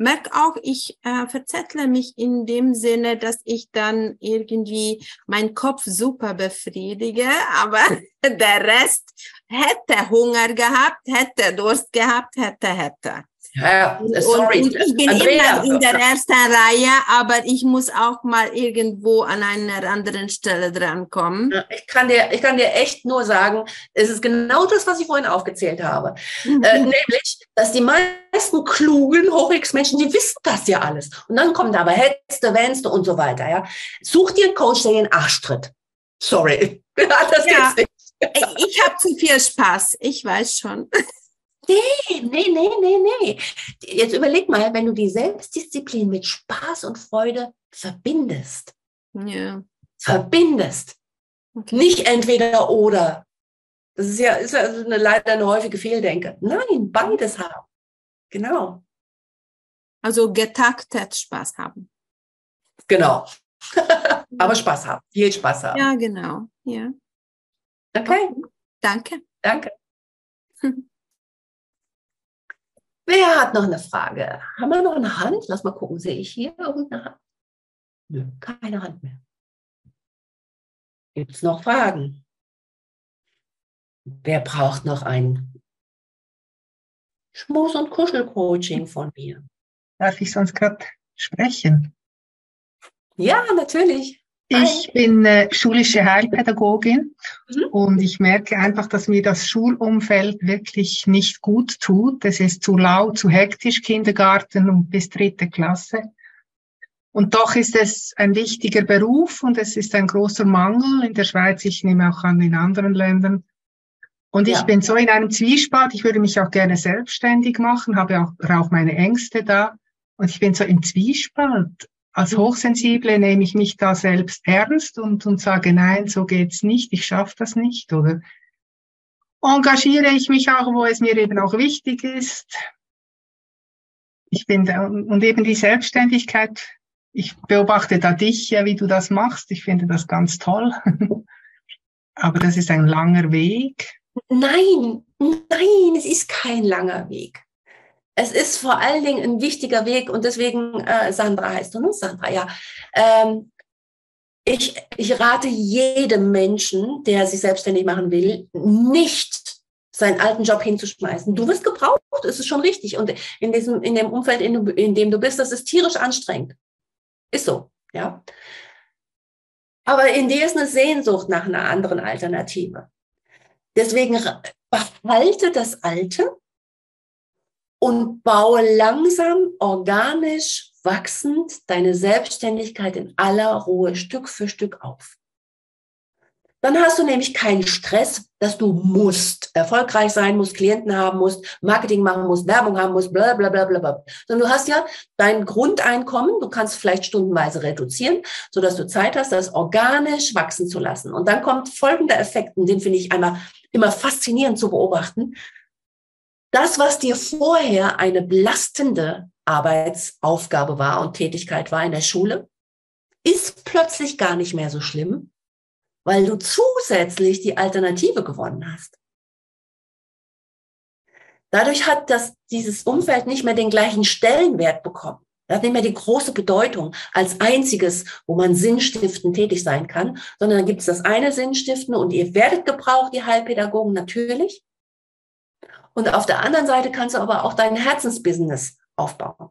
merke auch, ich äh, verzettle mich in dem Sinne, dass ich dann irgendwie meinen Kopf super befriedige, aber der Rest hätte Hunger gehabt, hätte Durst gehabt, hätte, hätte. Ja, sorry. Und, und ich bin Andrea. immer in der ersten Reihe, aber ich muss auch mal irgendwo an einer anderen Stelle drankommen. Ich kann dir, ich kann dir echt nur sagen, es ist genau das, was ich vorhin aufgezählt habe. Mhm. Äh, nämlich, dass die meisten klugen Hochix-Menschen, die wissen das ja alles. Und dann kommen da aber Hetzte, Wennste und so weiter. Ja. Such dir einen Coach, der den Arsch tritt. Sorry. das ja. nicht. Ich habe zu viel Spaß, ich weiß schon. Nee, nee, nee, nee, nee. Jetzt überleg mal, wenn du die Selbstdisziplin mit Spaß und Freude verbindest. Ja. Verbindest. Okay. Nicht entweder oder. Das ist ja, ist ja eine, leider eine häufige Fehldenke. Nein, beides haben. Genau. Also getaktet Spaß haben. Genau. Aber Spaß haben. Viel Spaß haben. Ja, genau. Ja. Okay. okay. Danke. Danke. Wer hat noch eine Frage? Haben wir noch eine Hand? Lass mal gucken, sehe ich hier irgendeine Hand? Nö, keine Hand mehr. Gibt es noch Fragen? Wer braucht noch ein Schmus- und Kuschelcoaching von mir? Darf ich sonst gerade sprechen? Ja, natürlich. Ich bin äh, schulische Heilpädagogin mhm. und ich merke einfach, dass mir das Schulumfeld wirklich nicht gut tut. Es ist zu laut, zu hektisch, Kindergarten und bis dritte Klasse. Und doch ist es ein wichtiger Beruf und es ist ein großer Mangel in der Schweiz. Ich nehme auch an in anderen Ländern. Und ich ja. bin so in einem Zwiespalt. Ich würde mich auch gerne selbstständig machen, habe auch, auch meine Ängste da. Und ich bin so im Zwiespalt als Hochsensible nehme ich mich da selbst ernst und, und sage, nein, so geht's nicht, ich schaffe das nicht. Oder engagiere ich mich auch, wo es mir eben auch wichtig ist. Ich bin da, und eben die Selbstständigkeit, ich beobachte da dich, ja, wie du das machst. Ich finde das ganz toll. Aber das ist ein langer Weg. Nein, nein, es ist kein langer Weg es ist vor allen Dingen ein wichtiger Weg und deswegen, äh, Sandra heißt du, ne? Sandra, ja. Ähm, ich, ich rate jedem Menschen, der sich selbstständig machen will, nicht seinen alten Job hinzuschmeißen. Du wirst gebraucht, es ist schon richtig. Und in diesem, in dem Umfeld, in, in dem du bist, das ist tierisch anstrengend. Ist so, ja. Aber in dir ist eine Sehnsucht nach einer anderen Alternative. Deswegen behalte das Alte, und baue langsam, organisch, wachsend deine Selbstständigkeit in aller Ruhe Stück für Stück auf. Dann hast du nämlich keinen Stress, dass du musst, erfolgreich sein musst, Klienten haben musst, Marketing machen musst, Werbung haben musst, bla bla bla bla bla. Sondern du hast ja dein Grundeinkommen, du kannst vielleicht stundenweise reduzieren, sodass du Zeit hast, das organisch wachsen zu lassen. Und dann kommt folgender Effekt, und den finde ich einmal immer faszinierend zu beobachten. Das, was dir vorher eine belastende Arbeitsaufgabe war und Tätigkeit war in der Schule, ist plötzlich gar nicht mehr so schlimm, weil du zusätzlich die Alternative gewonnen hast. Dadurch hat das, dieses Umfeld nicht mehr den gleichen Stellenwert bekommen. Das hat nicht mehr die große Bedeutung als einziges, wo man sinnstiftend tätig sein kann, sondern dann gibt es das eine Sinnstiftende und ihr werdet gebraucht, die Heilpädagogen natürlich. Und auf der anderen Seite kannst du aber auch dein Herzensbusiness aufbauen.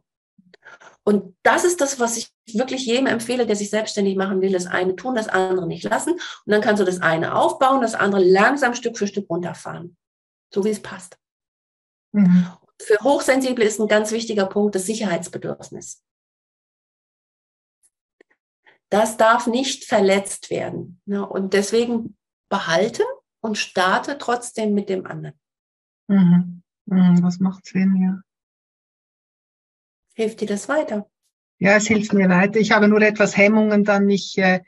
Und das ist das, was ich wirklich jedem empfehle, der sich selbstständig machen will. Das eine tun, das andere nicht lassen. Und dann kannst du das eine aufbauen, das andere langsam Stück für Stück runterfahren. So wie es passt. Mhm. Für Hochsensible ist ein ganz wichtiger Punkt das Sicherheitsbedürfnis. Das darf nicht verletzt werden. Und deswegen behalte und starte trotzdem mit dem anderen. Mhm. Mhm, das macht Sinn, ja. Hilft dir das weiter? Ja, es hilft mir weiter. Ich habe nur etwas Hemmungen, dann mich äh,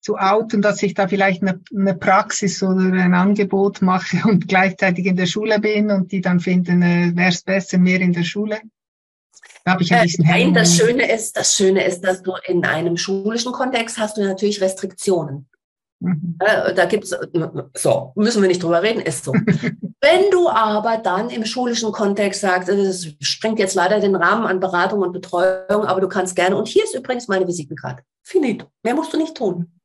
zu outen, dass ich da vielleicht eine, eine Praxis oder ein Angebot mache und gleichzeitig in der Schule bin und die dann finden, äh, wäre es besser mehr in der Schule. Da habe ich ein bisschen äh, Nein, das Schöne ist, das Schöne ist, dass du in einem schulischen Kontext hast du natürlich Restriktionen. Mhm. Äh, da gibt's so, müssen wir nicht drüber reden, ist so. Wenn du aber dann im schulischen Kontext sagst, es sprengt jetzt leider den Rahmen an Beratung und Betreuung, aber du kannst gerne, und hier ist übrigens meine Visitenkarte. Finito. Mehr musst du nicht tun.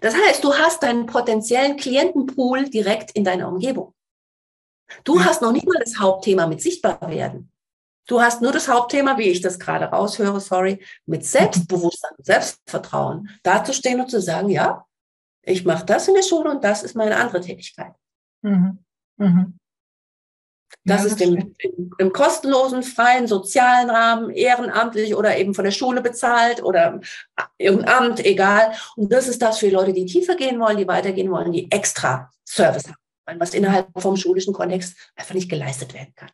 Das heißt, du hast deinen potenziellen Klientenpool direkt in deiner Umgebung. Du hast noch nicht mal das Hauptthema mit sichtbar werden. Du hast nur das Hauptthema, wie ich das gerade raushöre, sorry, mit Selbstbewusstsein, Selbstvertrauen, dazustehen und zu sagen, ja, ich mache das in der Schule und das ist meine andere Tätigkeit. Mhm. Mhm. Das ja, ist im, im, im, kostenlosen, freien, sozialen Rahmen, ehrenamtlich oder eben von der Schule bezahlt oder im Amt, egal. Und das ist das für Leute, die tiefer gehen wollen, die weitergehen wollen, die extra Service haben, was innerhalb vom schulischen Kontext einfach nicht geleistet werden kann.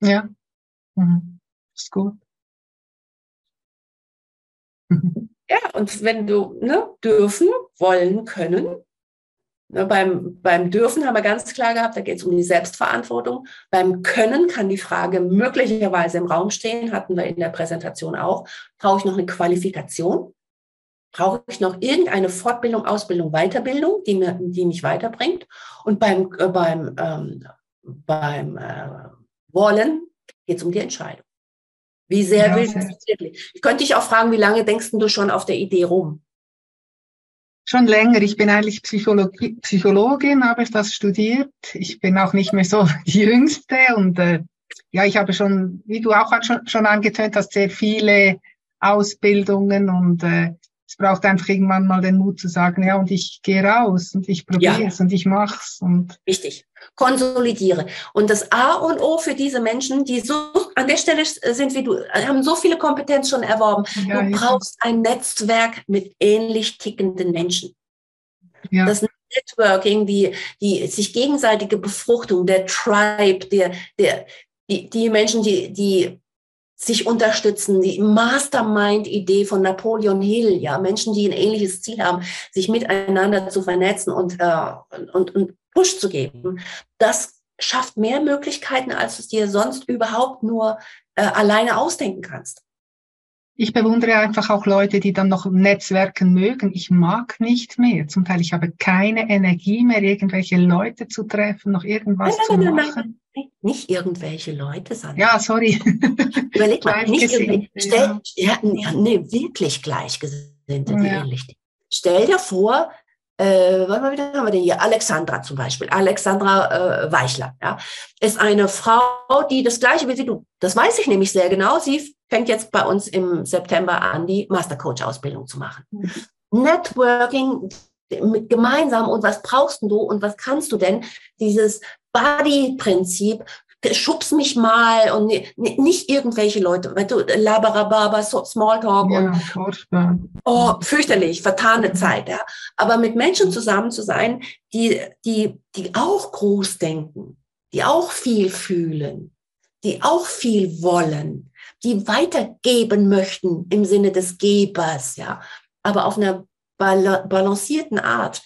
Ja, mhm. ist gut. Ja, und wenn du ne, dürfen, wollen, können, Ne, beim, beim Dürfen haben wir ganz klar gehabt, da geht es um die Selbstverantwortung. Beim Können kann die Frage möglicherweise im Raum stehen, hatten wir in der Präsentation auch. Brauche ich noch eine Qualifikation? Brauche ich noch irgendeine Fortbildung, Ausbildung, Weiterbildung, die, mir, die mich weiterbringt? Und beim, äh, beim, ähm, beim äh, Wollen geht es um die Entscheidung. Wie sehr ja, willst du wirklich? Ich könnte dich auch fragen, wie lange denkst du schon auf der Idee rum? Schon länger. Ich bin eigentlich Psychologie, Psychologin, habe ich das studiert. Ich bin auch nicht mehr so die Jüngste und äh, ja, ich habe schon, wie du auch schon, schon angetönt hast, sehr viele Ausbildungen und äh, es braucht einfach irgendwann mal den Mut zu sagen, ja, und ich gehe raus und ich probiere es ja. und ich mach's und wichtig. Konsolidiere. Und das A und O für diese Menschen, die so an der Stelle sind wie du, haben so viele Kompetenz schon erworben. Ja, du brauchst ein Netzwerk mit ähnlich tickenden Menschen. Ja. Das Networking, die, die sich gegenseitige Befruchtung, der Tribe, der, der, die, die Menschen, die, die sich unterstützen, die Mastermind-Idee von Napoleon Hill, ja, Menschen, die ein ähnliches Ziel haben, sich miteinander zu vernetzen und, äh, und, und Push zu geben, das schafft mehr Möglichkeiten, als du es dir sonst überhaupt nur äh, alleine ausdenken kannst ich bewundere einfach auch Leute, die dann noch Netzwerken mögen. Ich mag nicht mehr. Zum Teil, ich habe keine Energie mehr, irgendwelche Leute zu treffen, noch irgendwas nein, nein, zu nein, machen. Nein, nicht irgendwelche Leute, sondern. Ja, sorry. Überleg mal, nicht irgendwelche. Stell, ja. nee, wirklich Gleichgesinnte, die ja. ähnlich. Stell dir vor, äh, warte mal, wieder haben wir den hier? Alexandra zum Beispiel. Alexandra äh, Weichler, ja, ist eine Frau, die das Gleiche wie du. Das weiß ich nämlich sehr genau. Sie fängt jetzt bei uns im September an, die Mastercoach-Ausbildung zu machen. Mhm. Networking mit gemeinsam und was brauchst du und was kannst du denn? Dieses Body-Prinzip, schubs mich mal und nicht irgendwelche Leute, weil du labarababa, Smalltalk ja, und furchtbar. oh, fürchterlich, vertane Zeit, ja. Aber mit Menschen zusammen zu sein, die, die, die auch groß denken, die auch viel fühlen, die auch viel wollen, die weitergeben möchten im Sinne des Gebers, ja, aber auf einer balancierten Art,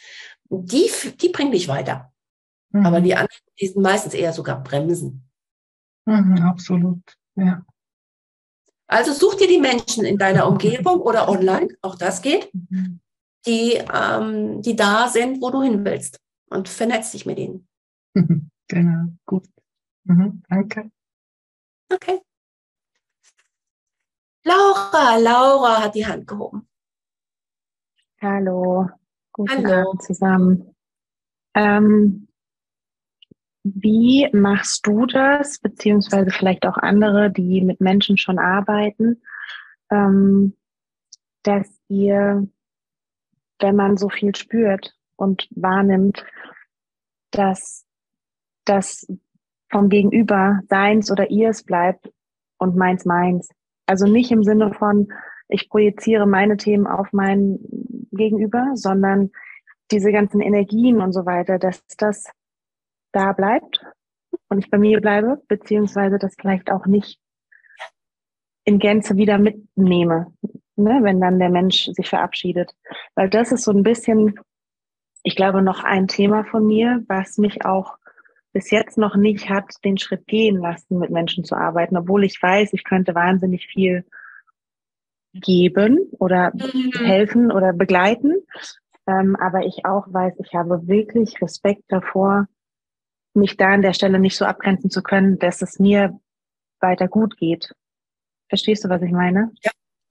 die, die bringen dich weiter. Mhm. Aber die anderen, die sind meistens eher sogar bremsen. Mhm, absolut, ja. Also such dir die Menschen in deiner Umgebung oder online, auch das geht, mhm. die, ähm, die da sind, wo du hin willst und vernetz dich mit ihnen. Genau, gut. Mhm, danke. Okay. Laura, Laura hat die Hand gehoben. Hallo, guten Hallo. Abend zusammen. Ähm, wie machst du das, beziehungsweise vielleicht auch andere, die mit Menschen schon arbeiten, ähm, dass ihr, wenn man so viel spürt und wahrnimmt, dass das vom Gegenüber seins oder ihrs bleibt und meins meins. Also nicht im Sinne von, ich projiziere meine Themen auf mein Gegenüber, sondern diese ganzen Energien und so weiter, dass das da bleibt und ich bei mir bleibe, beziehungsweise das vielleicht auch nicht in Gänze wieder mitnehme, ne, wenn dann der Mensch sich verabschiedet. Weil das ist so ein bisschen, ich glaube, noch ein Thema von mir, was mich auch bis jetzt noch nicht hat den Schritt gehen lassen, mit Menschen zu arbeiten, obwohl ich weiß, ich könnte wahnsinnig viel geben oder mhm. helfen oder begleiten. Ähm, aber ich auch weiß, ich habe wirklich Respekt davor, mich da an der Stelle nicht so abgrenzen zu können, dass es mir weiter gut geht. Verstehst du, was ich meine? Ja,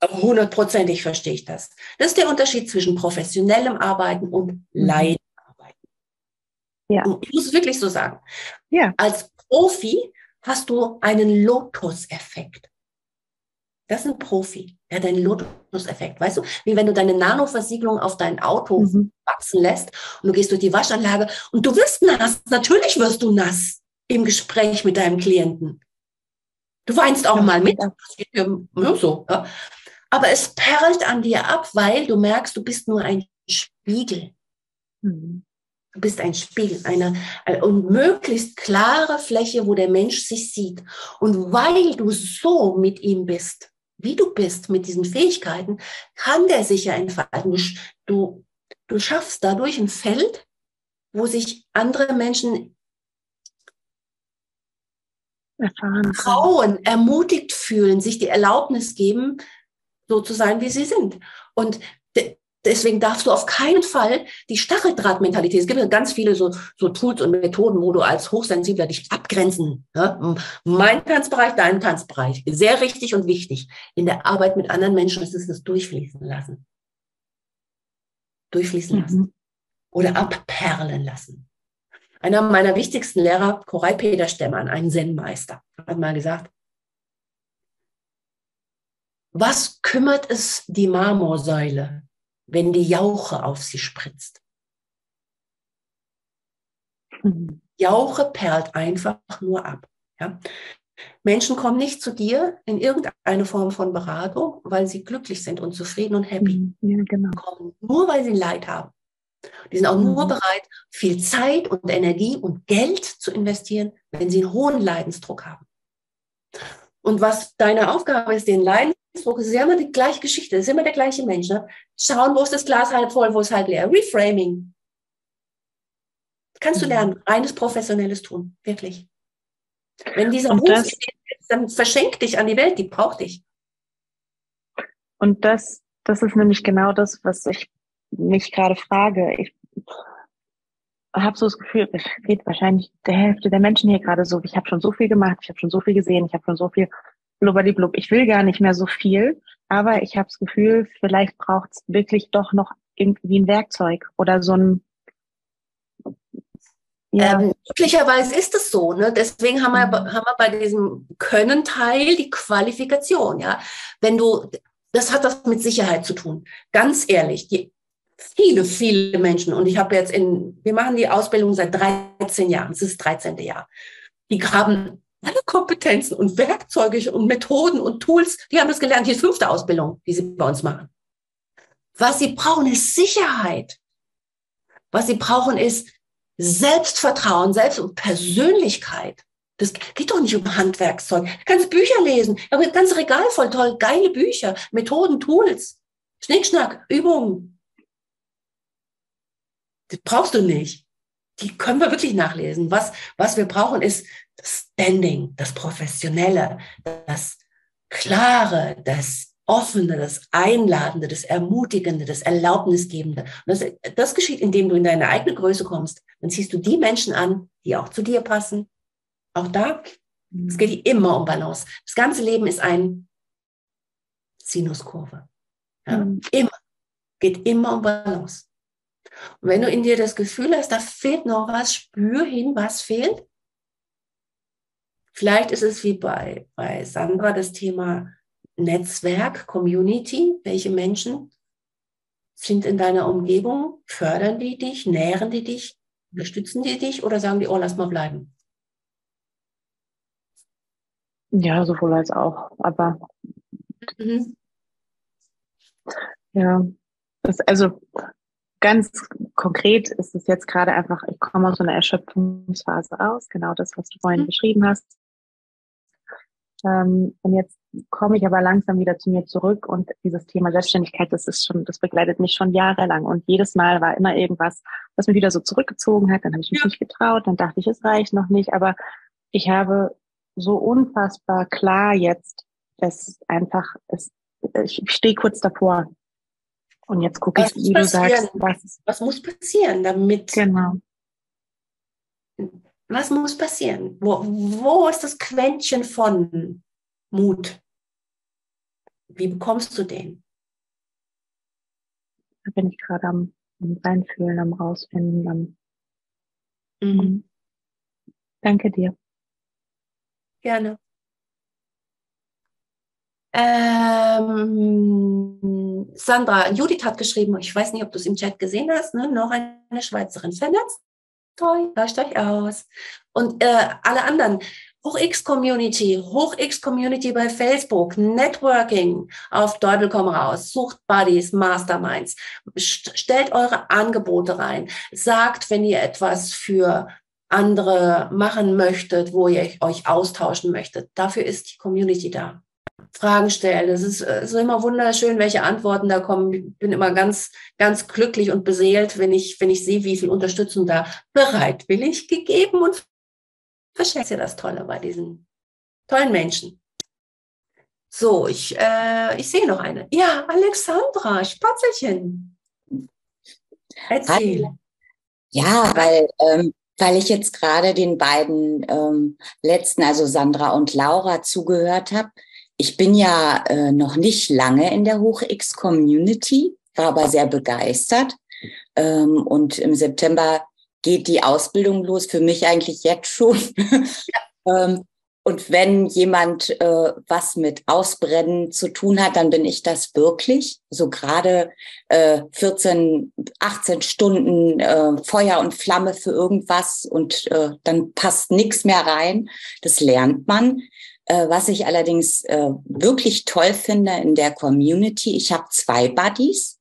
hundertprozentig verstehe ich das. Das ist der Unterschied zwischen professionellem Arbeiten und mhm. Leiden. Ja. Ich muss es wirklich so sagen. Ja. Als Profi hast du einen Lotus-Effekt. Das ist ein Profi. Der hat einen Lotus-Effekt. Weißt du, wie wenn du deine Nanoversiegelung auf dein Auto mhm. wachsen lässt und du gehst durch die Waschanlage und du wirst nass. Natürlich wirst du nass im Gespräch mit deinem Klienten. Du weinst auch ja, mal mit. Ja, so, ja. Aber es perlt an dir ab, weil du merkst, du bist nur ein Spiegel. Mhm. Du bist ein Spiegel, eine, eine und möglichst klare Fläche, wo der Mensch sich sieht. Und weil du so mit ihm bist, wie du bist, mit diesen Fähigkeiten, kann der sich ja entfalten. Du, du schaffst dadurch ein Feld, wo sich andere Menschen erfahren trauen, ermutigt fühlen, sich die Erlaubnis geben, so zu sein, wie sie sind. Und Deswegen darfst du auf keinen Fall die Stacheldrahtmentalität, es gibt ja ganz viele so, so Tools und Methoden, wo du als Hochsensibler dich abgrenzen. Ja? Mein Tanzbereich, dein Tanzbereich. Sehr richtig und wichtig. In der Arbeit mit anderen Menschen ist es das durchfließen lassen. durchfließen lassen mhm. oder abperlen lassen. Einer meiner wichtigsten Lehrer, Koray Peter Stemmern, ein Zen-Meister, hat mal gesagt, was kümmert es die Marmorsäule, wenn die Jauche auf sie spritzt? Mhm. Jauche perlt einfach nur ab. Ja? Menschen kommen nicht zu dir in irgendeine Form von Beratung, weil sie glücklich sind und zufrieden und happy. Mhm. Ja, genau. kommen nur, weil sie Leid haben. Die sind auch mhm. nur bereit, viel Zeit und Energie und Geld zu investieren, wenn sie einen hohen Leidensdruck haben. Und was deine Aufgabe ist, den Leidensdruck, ist ja immer die gleiche Geschichte, es ist immer der gleiche Mensch. Ne? Schauen, wo ist das Glas halb voll, wo ist halb leer. Reframing. Kannst du mhm. lernen, reines professionelles tun, wirklich. Wenn dieser Ruf ist, dann verschenk dich an die Welt, die braucht dich. Und das, das ist nämlich genau das, was ich mich gerade frage. Ich habe so das Gefühl, es geht wahrscheinlich der Hälfte der Menschen hier gerade so. Ich habe schon so viel gemacht, ich habe schon so viel gesehen, ich habe schon so viel blub. Ich will gar nicht mehr so viel, aber ich habe das Gefühl, vielleicht braucht es wirklich doch noch irgendwie ein Werkzeug oder so ein ja. Ähm, möglicherweise ist es so. Ne? Deswegen haben wir, mhm. haben wir bei diesem Können-Teil die Qualifikation. Ja, wenn du, das hat das mit Sicherheit zu tun. Ganz ehrlich, die, viele, viele Menschen und ich habe jetzt in, wir machen die Ausbildung seit 13 Jahren. Es ist das 13. Jahr. Die haben alle Kompetenzen und Werkzeuge und Methoden und Tools. Die haben das gelernt. Die fünfte Ausbildung, die sie bei uns machen. Was sie brauchen, ist Sicherheit. Was sie brauchen, ist Selbstvertrauen, Selbst- und Persönlichkeit. Das geht doch nicht um Handwerkszeug. Du kannst Bücher lesen. Ein ganzes Regal voll toll, geile Bücher, Methoden, Tools, Schnickschnack, Übungen. Das brauchst du nicht. Die können wir wirklich nachlesen. Was, was wir brauchen, ist das Standing, das Professionelle, das Klare, das Offene, das Einladende, das Ermutigende, das Erlaubnisgebende. Das, das geschieht, indem du in deine eigene Größe kommst. Dann ziehst du die Menschen an, die auch zu dir passen. Auch da, es geht immer um Balance. Das ganze Leben ist ein Sinuskurve. Ja? Mhm. Immer. Geht immer um Balance. Und wenn du in dir das Gefühl hast, da fehlt noch was, spür hin, was fehlt. Vielleicht ist es wie bei, bei Sandra das Thema Netzwerk, Community, welche Menschen sind in deiner Umgebung, fördern die dich, nähren die dich, unterstützen die dich oder sagen die, oh, lass mal bleiben? Ja, sowohl als auch, aber mhm. ja, das, also ganz konkret ist es jetzt gerade einfach, ich komme aus einer Erschöpfungsphase raus, genau das, was du vorhin mhm. beschrieben hast. Ähm, und jetzt komme ich aber langsam wieder zu mir zurück und dieses Thema Selbstständigkeit, das ist schon, das begleitet mich schon jahrelang und jedes Mal war immer irgendwas, was mich wieder so zurückgezogen hat. Dann habe ich mich ja. nicht getraut, dann dachte ich, es reicht noch nicht, aber ich habe so unfassbar klar jetzt, es einfach, es, ich stehe kurz davor. Und jetzt gucke ich, wie du sagst, was, was muss passieren, damit genau. Was muss passieren? Wo, wo ist das Quäntchen von Mut? Wie bekommst du den? Da bin ich gerade am, am Reinfühlen, am Rausfinden. Am, mhm. Danke dir. Gerne. Ähm, Sandra, Judith hat geschrieben, ich weiß nicht, ob du es im Chat gesehen hast, ne? noch eine Schweizerin vernetzt toll, tauscht euch aus. Und äh, alle anderen, Hoch-X-Community, Hoch-X-Community bei Facebook, Networking auf Teufel komm raus, sucht Buddies, Masterminds, stellt eure Angebote rein, sagt, wenn ihr etwas für andere machen möchtet, wo ihr euch austauschen möchtet. Dafür ist die Community da. Fragen stellen. Es ist, ist immer wunderschön, welche Antworten da kommen. Ich bin immer ganz, ganz glücklich und beseelt, wenn ich, wenn ich sehe, wie viel Unterstützung da bereitwillig gegeben und verschätze das Tolle bei diesen tollen Menschen. So, ich, äh, ich sehe noch eine. Ja, Alexandra, Spatzelchen. Erzähl. Ja, weil, ähm, weil ich jetzt gerade den beiden ähm, letzten, also Sandra und Laura, zugehört habe ich bin ja äh, noch nicht lange in der Hoch-X-Community, war aber sehr begeistert. Ähm, und im September geht die Ausbildung los, für mich eigentlich jetzt schon. Ähm, und wenn jemand äh, was mit Ausbrennen zu tun hat, dann bin ich das wirklich. So gerade äh, 14, 18 Stunden äh, Feuer und Flamme für irgendwas und äh, dann passt nichts mehr rein. Das lernt man. Äh, was ich allerdings äh, wirklich toll finde in der Community, ich habe zwei Buddies.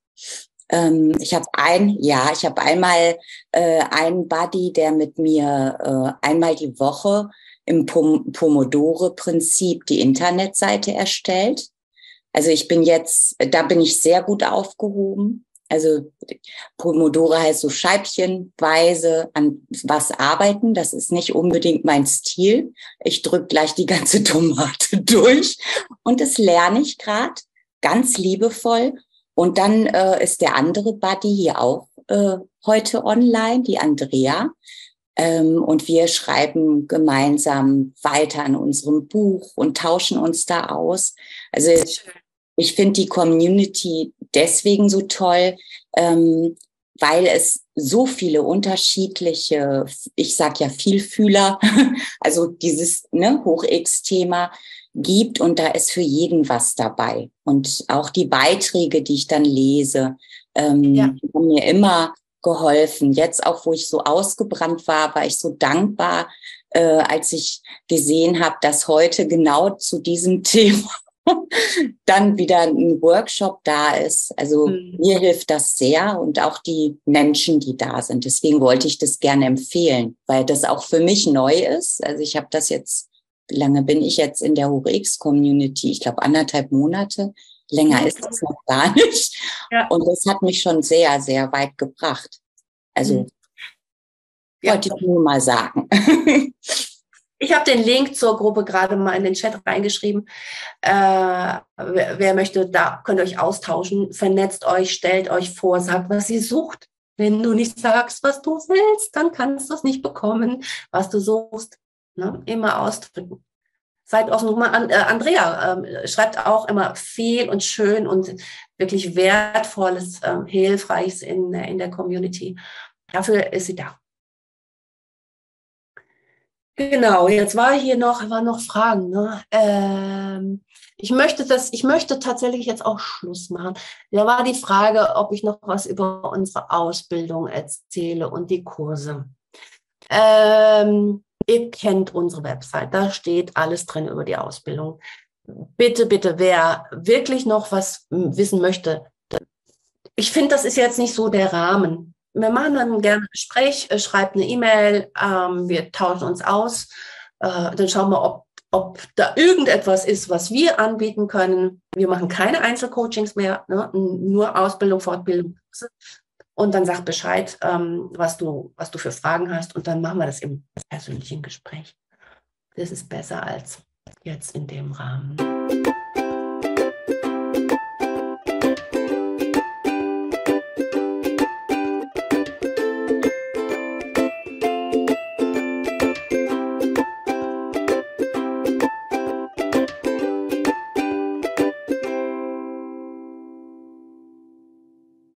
Ähm, ich habe ein, ja, ich habe einmal äh, einen Buddy, der mit mir einmal die Woche im Pomodore-Prinzip die Internetseite erstellt. Also ich bin jetzt, da bin ich sehr gut aufgehoben. Also Pomodore heißt so scheibchenweise an was arbeiten. Das ist nicht unbedingt mein Stil. Ich drücke gleich die ganze Tomate durch und das lerne ich gerade ganz liebevoll. Und dann äh, ist der andere Buddy hier auch äh, heute online, die Andrea. Ähm, und wir schreiben gemeinsam weiter an unserem Buch und tauschen uns da aus. Also ich finde die Community deswegen so toll, ähm, weil es so viele unterschiedliche, ich sag ja Vielfühler, also dieses ne, Hoch-X-Thema gibt und da ist für jeden was dabei. Und auch die Beiträge, die ich dann lese, ähm, ja. haben mir immer geholfen. Jetzt auch, wo ich so ausgebrannt war, war ich so dankbar, äh, als ich gesehen habe, dass heute genau zu diesem Thema dann wieder ein Workshop da ist. Also mhm. mir hilft das sehr und auch die Menschen, die da sind. Deswegen wollte ich das gerne empfehlen, weil das auch für mich neu ist. Also ich habe das jetzt, wie lange bin ich jetzt in der HochX-Community? Ich glaube anderthalb Monate. Länger ist es noch gar nicht. Ja. Und das hat mich schon sehr, sehr weit gebracht. Also mhm. ja. wollte ich nur mal sagen. Ich habe den Link zur Gruppe gerade mal in den Chat reingeschrieben. Äh, wer, wer, möchte, da könnt ihr euch austauschen, vernetzt euch, stellt euch vor, sagt, was ihr sucht. Wenn du nicht sagst, was du willst, dann kannst du es nicht bekommen, was du suchst. Ne? Immer ausdrücken. Seid offen. An, äh, Andrea äh, schreibt auch immer viel und schön und wirklich Wertvolles, äh, Hilfreiches in, in der Community. Dafür ist sie da. Genau, jetzt war hier noch, waren noch Fragen. Ne? Ähm, ich möchte das, ich möchte tatsächlich jetzt auch Schluss machen. Da war die Frage, ob ich noch was über unsere Ausbildung erzähle und die Kurse. Ähm, ihr kennt unsere Website, da steht alles drin über die Ausbildung. Bitte, bitte, wer wirklich noch was wissen möchte, ich finde, das ist jetzt nicht so der Rahmen wir machen dann gerne ein Gespräch, äh, schreibt eine E-Mail, ähm, wir tauschen uns aus, äh, dann schauen wir, ob, ob da irgendetwas ist, was wir anbieten können. Wir machen keine Einzelcoachings mehr, ne? nur Ausbildung, Fortbildung. Und dann sag Bescheid, ähm, was, du, was du für Fragen hast und dann machen wir das im persönlichen Gespräch. Das ist besser als jetzt in dem Rahmen.